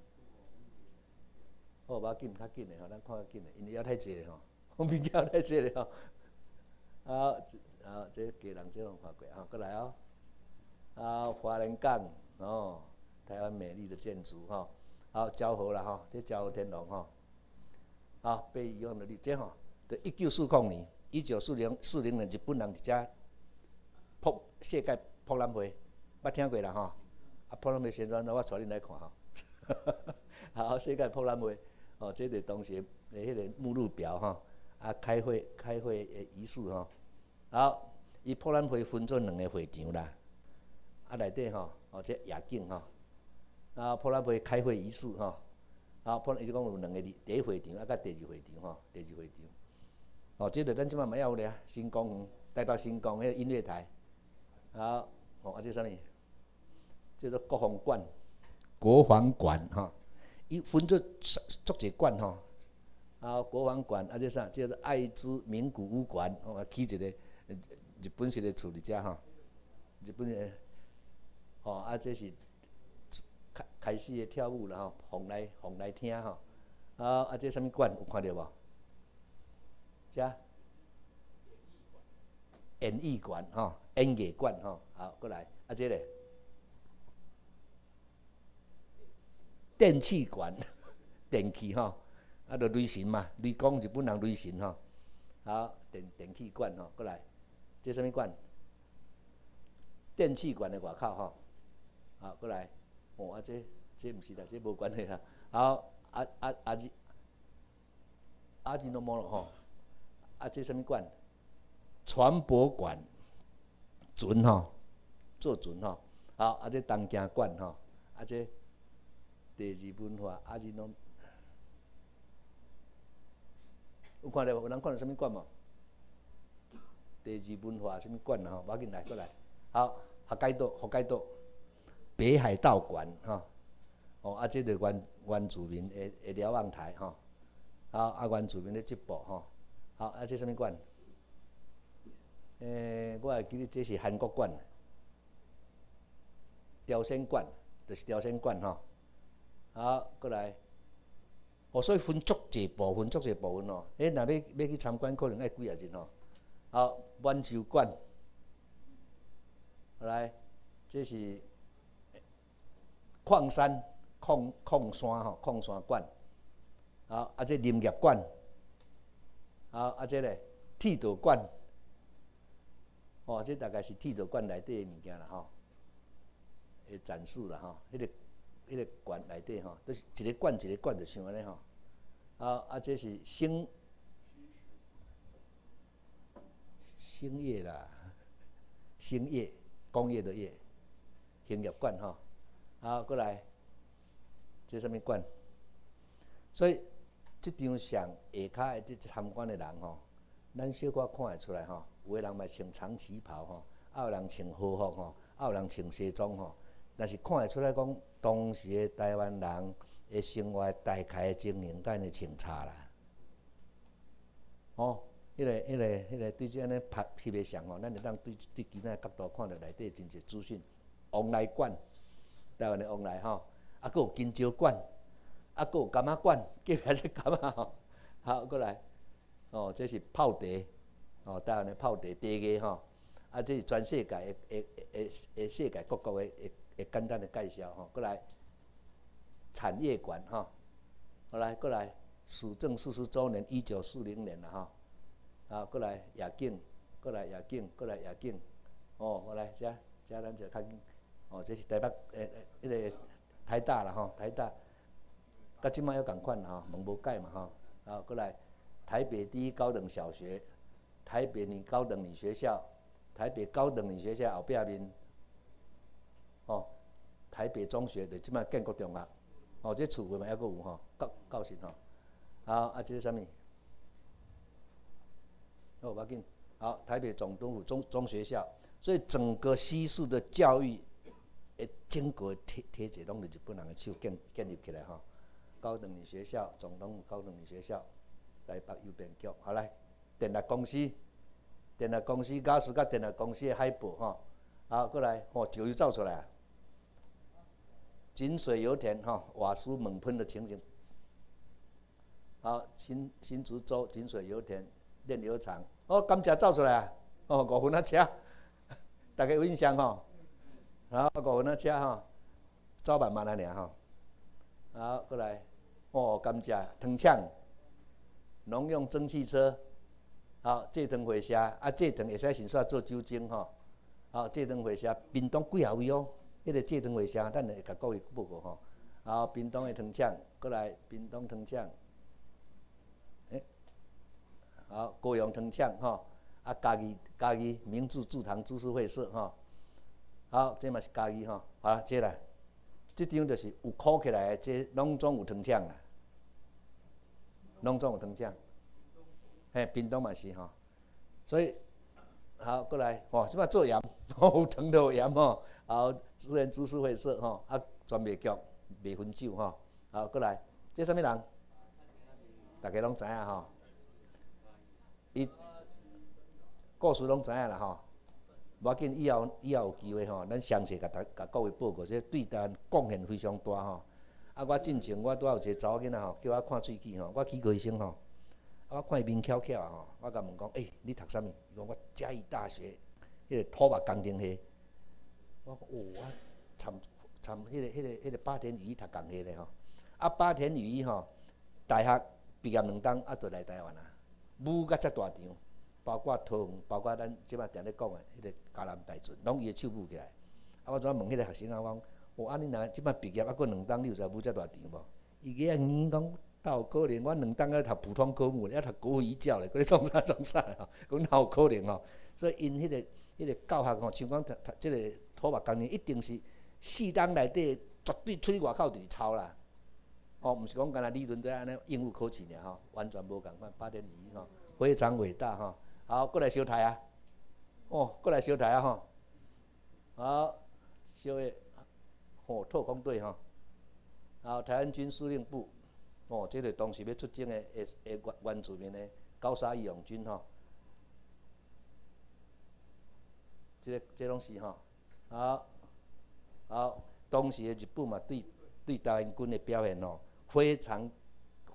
好，要紧，较紧的吼，咱看较紧的，因为要太济吼，后面要太济了吼，好，好，这家人这拢看过，啊，过来哦。啊，华人港哦，台湾美丽的建筑哈，好，昭和了哈，这昭和天龙哈，好，被遗忘的历史哈，在一九四零年，一九四零四零年日本人伫遮扑世界博览会，捌听过啦吼，啊，博览会宣传，我带恁来看吼，好，世界博览会，哦，这个当时诶迄个目录表吼，啊，开会开会诶仪式吼，好，伊博览会分做两个会场啦。啊，内底吼，哦，这夜景吼，啊，普拉杯开会仪式吼，啊，普拉伊就讲有两个第一会场，啊，甲第二会场吼，第二会场，哦，这个咱即摆嘛要咧，新光台北新光迄个音乐台，好，哦，啊，这啥物？叫做国防馆，国防馆吼，伊分做足一馆吼，啊，国防馆，啊，这啥？叫做爱知名古屋馆，哦，起一个日本式的厝伫遮吼，日本诶。哦，啊，这是开开始的跳舞了吼，红来红来听吼。啊，啊，这啥物馆有看到无？遮演艺馆吼，演艺馆吼。好，过来，啊，这个电器馆，电器吼，啊，就雷神嘛，雷公日本人雷神吼。好，电电器馆吼，过来，这什么馆？电器馆的外口吼。好，过来，哦，啊，这这毋是啦，这无关系啦。好，啊啊啊日阿日诺摩咯吼，啊这什物馆？船舶馆，船吼，做船吼。好，啊这东京馆吼，啊这第二文化阿日诺。有看到有人看到什物馆无？第二文化什物馆吼？要紧来过来。好，北海道，北海道，北海道馆吼。哦，啊，这个原原住民的的瞭望台吼。好，啊，原住民的直播吼。好，啊，这什物馆？诶，我会记得这是韩国馆，朝鲜馆，就是朝鲜馆吼。好，过来。哦，所以分足济部分，足济部分哦。诶，若要要去参观，可能爱几啊日吼。好，晚秋馆，来，这是矿山、矿矿山吼，矿山馆。好，啊，这林业馆。好，啊，这个铁道馆。哦，这大概是铁道馆内底的物件啦吼，诶，展示啦吼，迄个。迄个馆内底吼，都是一个馆一个馆，就像安尼吼。啊啊，这是兴兴业啦，兴业工业的业，兴业馆吼。好，过来，这什物馆？所以，即张相下骹的这参观的人吼，咱小可看会出来吼。有个人嘛穿长旗袍吼，啊有人穿和服吼，啊有人穿西装吼。但是看会出来讲，当时的台湾人的生活大概的经营，干的清查啦。哦，迄个、迄个、迄个对这安尼拍翕的相吼，咱会当对对其他角度看到内底真侪资讯。往来馆，台湾的往来吼，啊，佫有金蕉馆，啊，佫有柑仔馆，叫起是柑仔吼。好，过来，哦，这是泡茶，哦，台湾的泡茶茶艺吼，啊，这是全世界的、的、的、的世界各国的。会简单的介绍吼，过来产业馆吼，过来过来，史政四十周年，一九四零年了哈，啊，过来夜景，过来夜景，过来夜景，哦，过来遮遮咱就较紧，哦，这是台北诶诶，迄个台大啦吼，台大，甲即摆要共款吼，门无改嘛吼，啊，过来台北第一高等小学，台北女高等女学校，台北高等女学校后壁面。哦，台北中学的即摆建国中学，哦，这厝位嘛还阁有吼，教教室吼。好，啊，这是啥物？哦，要紧。好，台北总督府中中学校，所以整个西式的教育，诶，经过铁铁子拢是日本人的手建建立起来吼。高等女学校，总统高等女学校，台北邮便局，好来，电力公司，电力公司假使甲电力公司的海报吼，好过来，哦，就又走出来。井水油田哈瓦斯猛喷的情形，好新新竹州井水油田炼油厂。哦，甘蔗造出来啊。哦五分啊车，大家有印象吼，好五分啊车哈，早慢慢啊尔哈，好过来。哦甘蔗糖厂，农用蒸汽车，好蔗糖回车啊蔗糖会使先煞做酒精吼，好蔗糖回车冰冻几啊位哦。迄个蔗糖会社，咱会甲各位报告吼。后屏东的糖厂，过来冰冻糖厂，诶，好高阳糖厂吼，啊嘉义嘉义明治制糖株式会社吼，好，这嘛是嘉义吼，好，接来，即张就是有考起来的，这拢总有糖厂啦，拢总有糖厂，嘿，屏东嘛是吼，所以好过来，吼，即摆做盐，有糖都有盐吼。好，资源株式会社吼，啊，专卖局卖分酒吼，好，过来，这啥物人？大家拢知影吼，伊故事拢知影啦吼，无要紧，以后以后有机会吼，咱详细甲大甲各位报告，这对咱贡献非常大吼。啊，我进前我拄啊有一个查某囡仔吼，叫我看喙齿吼，我去过医生吼，啊，我看伊面翘翘啊吼，我甲问讲，诶，你读啥物？伊讲我嘉义大学，迄个土木工程系。我讲哦，我参参迄个、迄个、迄个八田雨衣读工学咧吼，啊八田雨衣吼，大学毕业两当啊，就来台湾啊，舞甲遮大场，包括桃园，包括咱即摆定咧讲诶，迄个嘉南大圳，拢伊诶手舞起来。啊，我怎问迄个学生啊，我讲哦，安尼若即摆毕业啊，过两档，你有知舞遮大场无？伊个啊耳讲，哪有可能？我两档咧读普通科目，咧读国语教咧，搁咧创啥创啥吼？讲哪有可能吼？所以因迄个迄个教学吼，像讲读读即个土木工程，一定是四档内底绝对出去外口就是抄啦。哦，毋是讲干那理论在安尼应付考试尔吼，完全无共款。八点二吼，非常伟大吼。好，过来小台啊！哦，过来小台啊吼。好，小的哦，特工队吼。好，台湾军司令部哦，这个当时要出征的诶诶原原住民的高沙义勇军吼。这个这拢是吼。好，好，当时的日本嘛，对对台湾军的表现哦。非常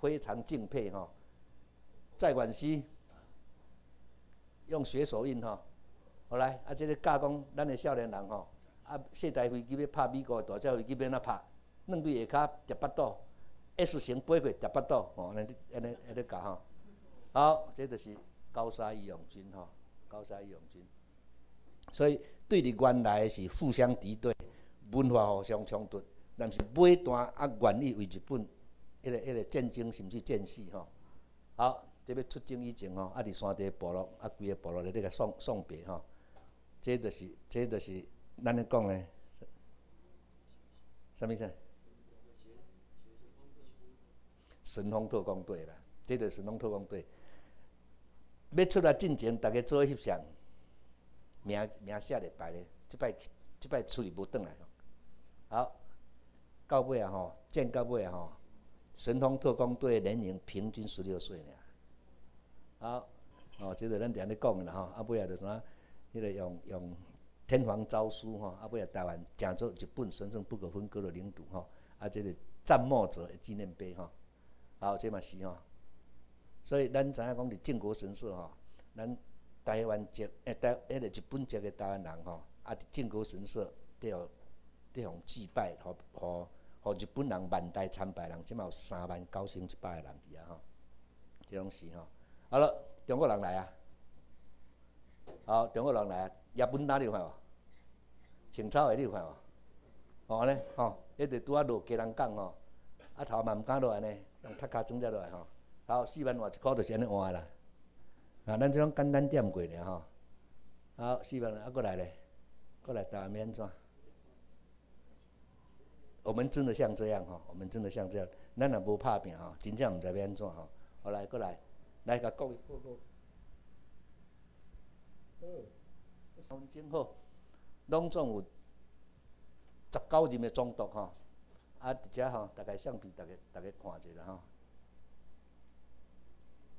非常敬佩哈，在广西用血手印哈，好来啊，这个教讲咱的少年人吼，啊，世代飞机要拍美国大只飞机要哪拍，两对下骹十八度，S 型飞过十八度，哦，安尼安尼安尼教吼，好，这就是高沙义勇军吼，高沙义勇军，所以对立原来是互相敌对，文化互相冲突，但是尾段啊愿意为日本。迄个、迄个战争甚至战死吼，好，这要出征以前吼，啊，伫山地部落，啊，规个部落咧咧个送送别吼，这就是、这就是咱咧讲诶，啥物事？神风特工队啦，即就是神风特工队。要出来进前，大家做翕相，名名写咧排咧，即摆即摆出去无转来，好，到尾啊吼，见到尾啊吼。神风特工队年龄平均十六岁呢。好，哦，即个咱常咧讲的啦吼，啊，尾啊就啥，迄个用用天皇诏书吼，啊，尾啊台湾成做日本神圣不可分割的领土吼，啊，这个战没者的纪念碑吼，好，这嘛是吼，所以咱知影讲伫靖国神社吼，咱台湾籍诶台迄个日本籍的台湾人吼，啊，伫靖国神社都要都要祭拜，互互。互日本人万代参拜人，即嘛有三万九千一百个人去啊吼，即拢是吼。好了，中国人来啊，好，中国人来啊，日本哪里有看无？清朝的你有看无？吼安尼吼，迄个拄啊落家人讲吼，啊头嘛毋敢落安尼，用踢骹装才落来吼。好，四万换一箍就是安尼换啦。啊，咱即种简单点过尔吼。好，四万啊，过来咧，过来台湾免怎？我们真的像这样吼，我们真的像这样，咱也无拍拼吼，真正毋知要安怎吼。好来，过来，来甲讲一个，好，三真好，拢总有十九人的中毒吼，啊，伫遮吼，大概相片，大家大家看一下吼。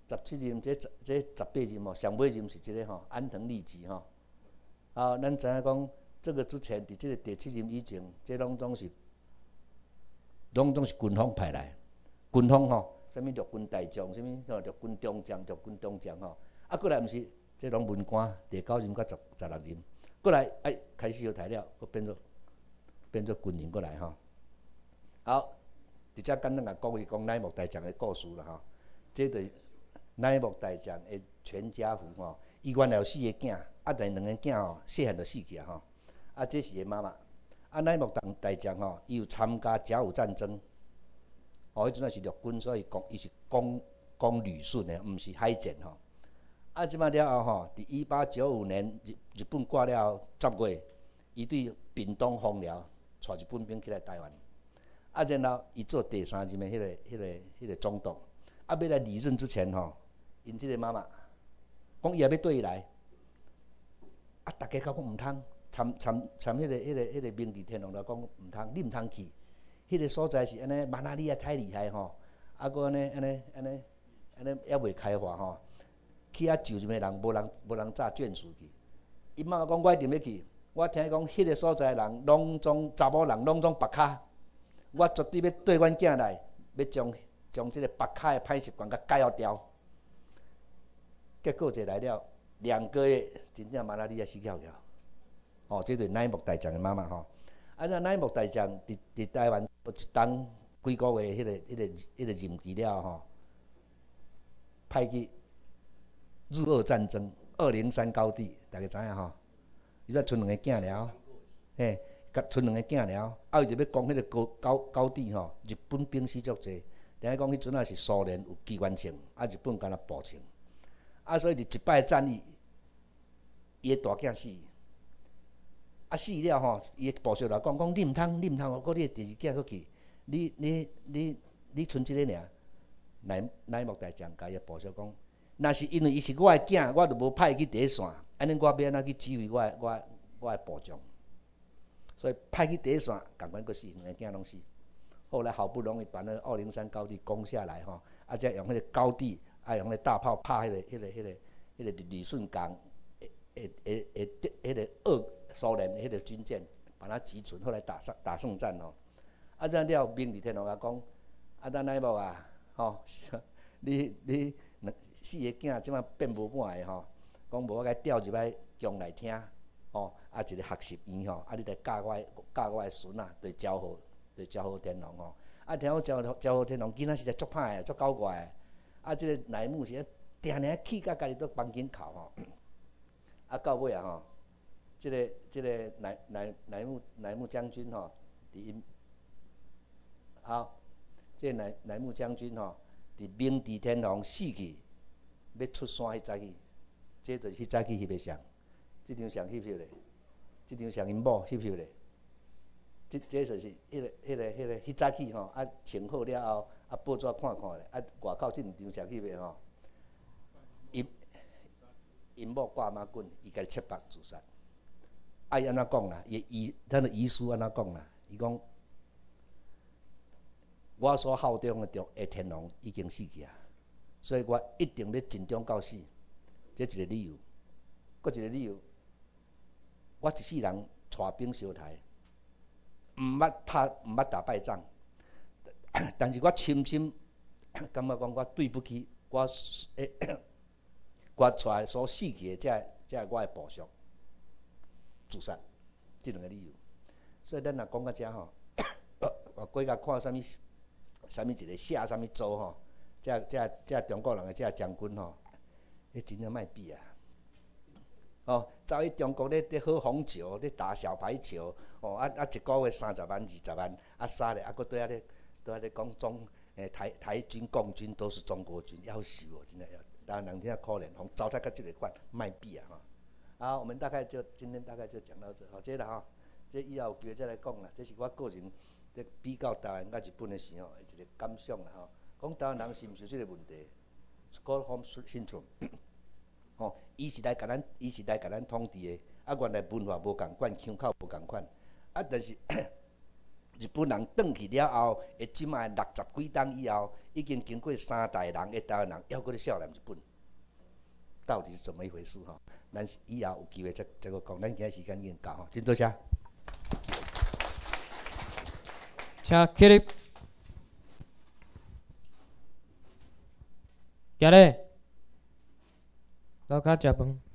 十七人，这这十八人吼，上尾人是即个吼，安藤利吉吼。啊，咱知影讲，这个之前伫即个第七任以前，这拢总是。拢总是军方派来，军方吼，啥物陆军大将，啥物吼陆军中将、陆军中将吼，啊过来毋是，即拢文官，第九任甲十十六任，过来哎开始有材料，佫变做变做军人过来吼。好，直接简单甲讲伊讲乃木大将的故事啦吼，即对乃木大将的全家福吼，伊原来有四个囝，啊但两个囝吼细汉就死去啊吼，啊这是伊妈妈。啊，乃木大大将吼，伊有参加甲午战争，哦，迄阵啊是陆军，所以讲伊是攻攻旅顺的，毋是海战吼。啊，即摆了后吼，伫一八九五年日日本挂了后十月，伊对屏东封了，带日本兵起来台湾。啊，然后伊做第三任的迄个、迄个、迄个总督。啊，要来离任之前吼，因即个妈妈讲伊也要对伊来，啊，逐家讲讲毋通。参参参，迄个、迄个、迄个明治天皇来讲毋通，你毋通去。迄个所在是安尼，马拉利亚太厉害吼，啊，搁安尼、安尼、安尼、安尼，还未开化吼。去遐就一个人，无人、无人炸眷属去。伊妈讲，我一定要去。我听讲，迄个所在人拢总查某人拢总白卡。我绝对要对阮囝来，要将将即个白卡的歹习惯甲改掉。结果就来了，两个月，真正马拉利亚死翘翘。哦，这对乃木大将的妈妈吼，啊，那乃木大将伫伫台湾有一当几个月，迄个、迄个、迄个任期了吼，派去日俄战争二零三高地，大家知影吼？伊才剩两个囝了，嘿，甲剩两个囝了，啊，伊就要攻迄个高高高地吼，日本兵死足济，等于讲迄阵啊是苏联有机关枪，啊日本敢若步枪，啊所以伫一摆战役，伊个大囝死，啊死了吼，伊个部属来讲讲你毋通，你毋通，搁你个第二囝搁去，你你你你剩即个尔，乃乃木大将甲伊个部属讲，若是因为伊是我个囝，我著无派伊去第一线，安尼我要安怎去指挥我个我我个部将？所以派去第一线，共款佫死，两个囝拢死。后来好不容易把那个二零三高地攻下来吼，啊，再用迄个高地，啊，用迄大炮拍迄个、迄个、迄个、迄个旅顺港，诶诶诶诶，迄个俄苏联迄个军舰，把它击沉。后来打胜打胜战吼，啊，这样了，明治天皇啊讲，啊，咱来无啊，吼，你你四个囝即摆变无满个吼，讲无我该调入来宫内听，吼，啊，一个学习院吼，啊，你来教我教我个孙啊，对交好。就招呼天龙吼，啊，听讲招招呼天龙，囡仔实在足歹诶，足搞怪诶。啊，即个内幕是定定气甲家己都房间哭吼。啊，到尾啊吼，即个即个内内内幕内幕将军吼，伫因好，即个内内幕将军吼，伫明治天皇死去要出山迄早起，即就是迄早起翕诶相，即张相翕翕咧，即张相因某翕翕咧。即即就是迄个、迄个、迄个、迄早起吼，啊，穿好了后，啊，报纸看看咧，啊，外口即两张相翕的吼，因因某挂马棍，伊家己切腹自杀。啊，伊安怎讲啦？伊遗他的遗书安怎讲啦？伊讲，我所效忠的中诶天龙已经死去啊，所以我一定要尽忠到死。这一个理由，搁一个理由，我一世人带兵烧台。毋捌拍，毋捌打败仗，但是我深深 感觉讲，我对不起我诶，我 出来所死去诶，遮遮我诶部属自杀，即两个理由。所以咱若讲到遮吼，我过甲看啥物，啥物一个写啥物做吼，遮遮遮中国人诶遮将军吼，迄真正卖比啊！哦，走去中国咧咧喝红酒，咧打小排球，哦啊啊一个月三十万、二十万，啊杀咧，啊搁对啊咧，对啊咧讲中，诶台台军、共军都是中国军，要死哦，真的要，当人真可怜，从糟蹋到这个款，卖比啊哈。好，我们大概就今天大概就讲到这，好，接着哈，这以后有机会再来讲啦，这是我个人在比较台湾甲日本的时候一个感想啦吼，讲台湾人是毋是这个问题，School Home Syndrome。吼，伊是来甲咱，伊是来甲咱统治的，啊，原来文化无共款，腔口无共款，啊，但是 日本人转去了后，诶，即卖六十几冬以后，已经经过三代人诶台湾人，还阁咧少年日本，到底是怎么一回事吼？咱以后有机会再再个讲，咱今日时间已经到吼，真多谢。请起立，行咧。老卡食饭。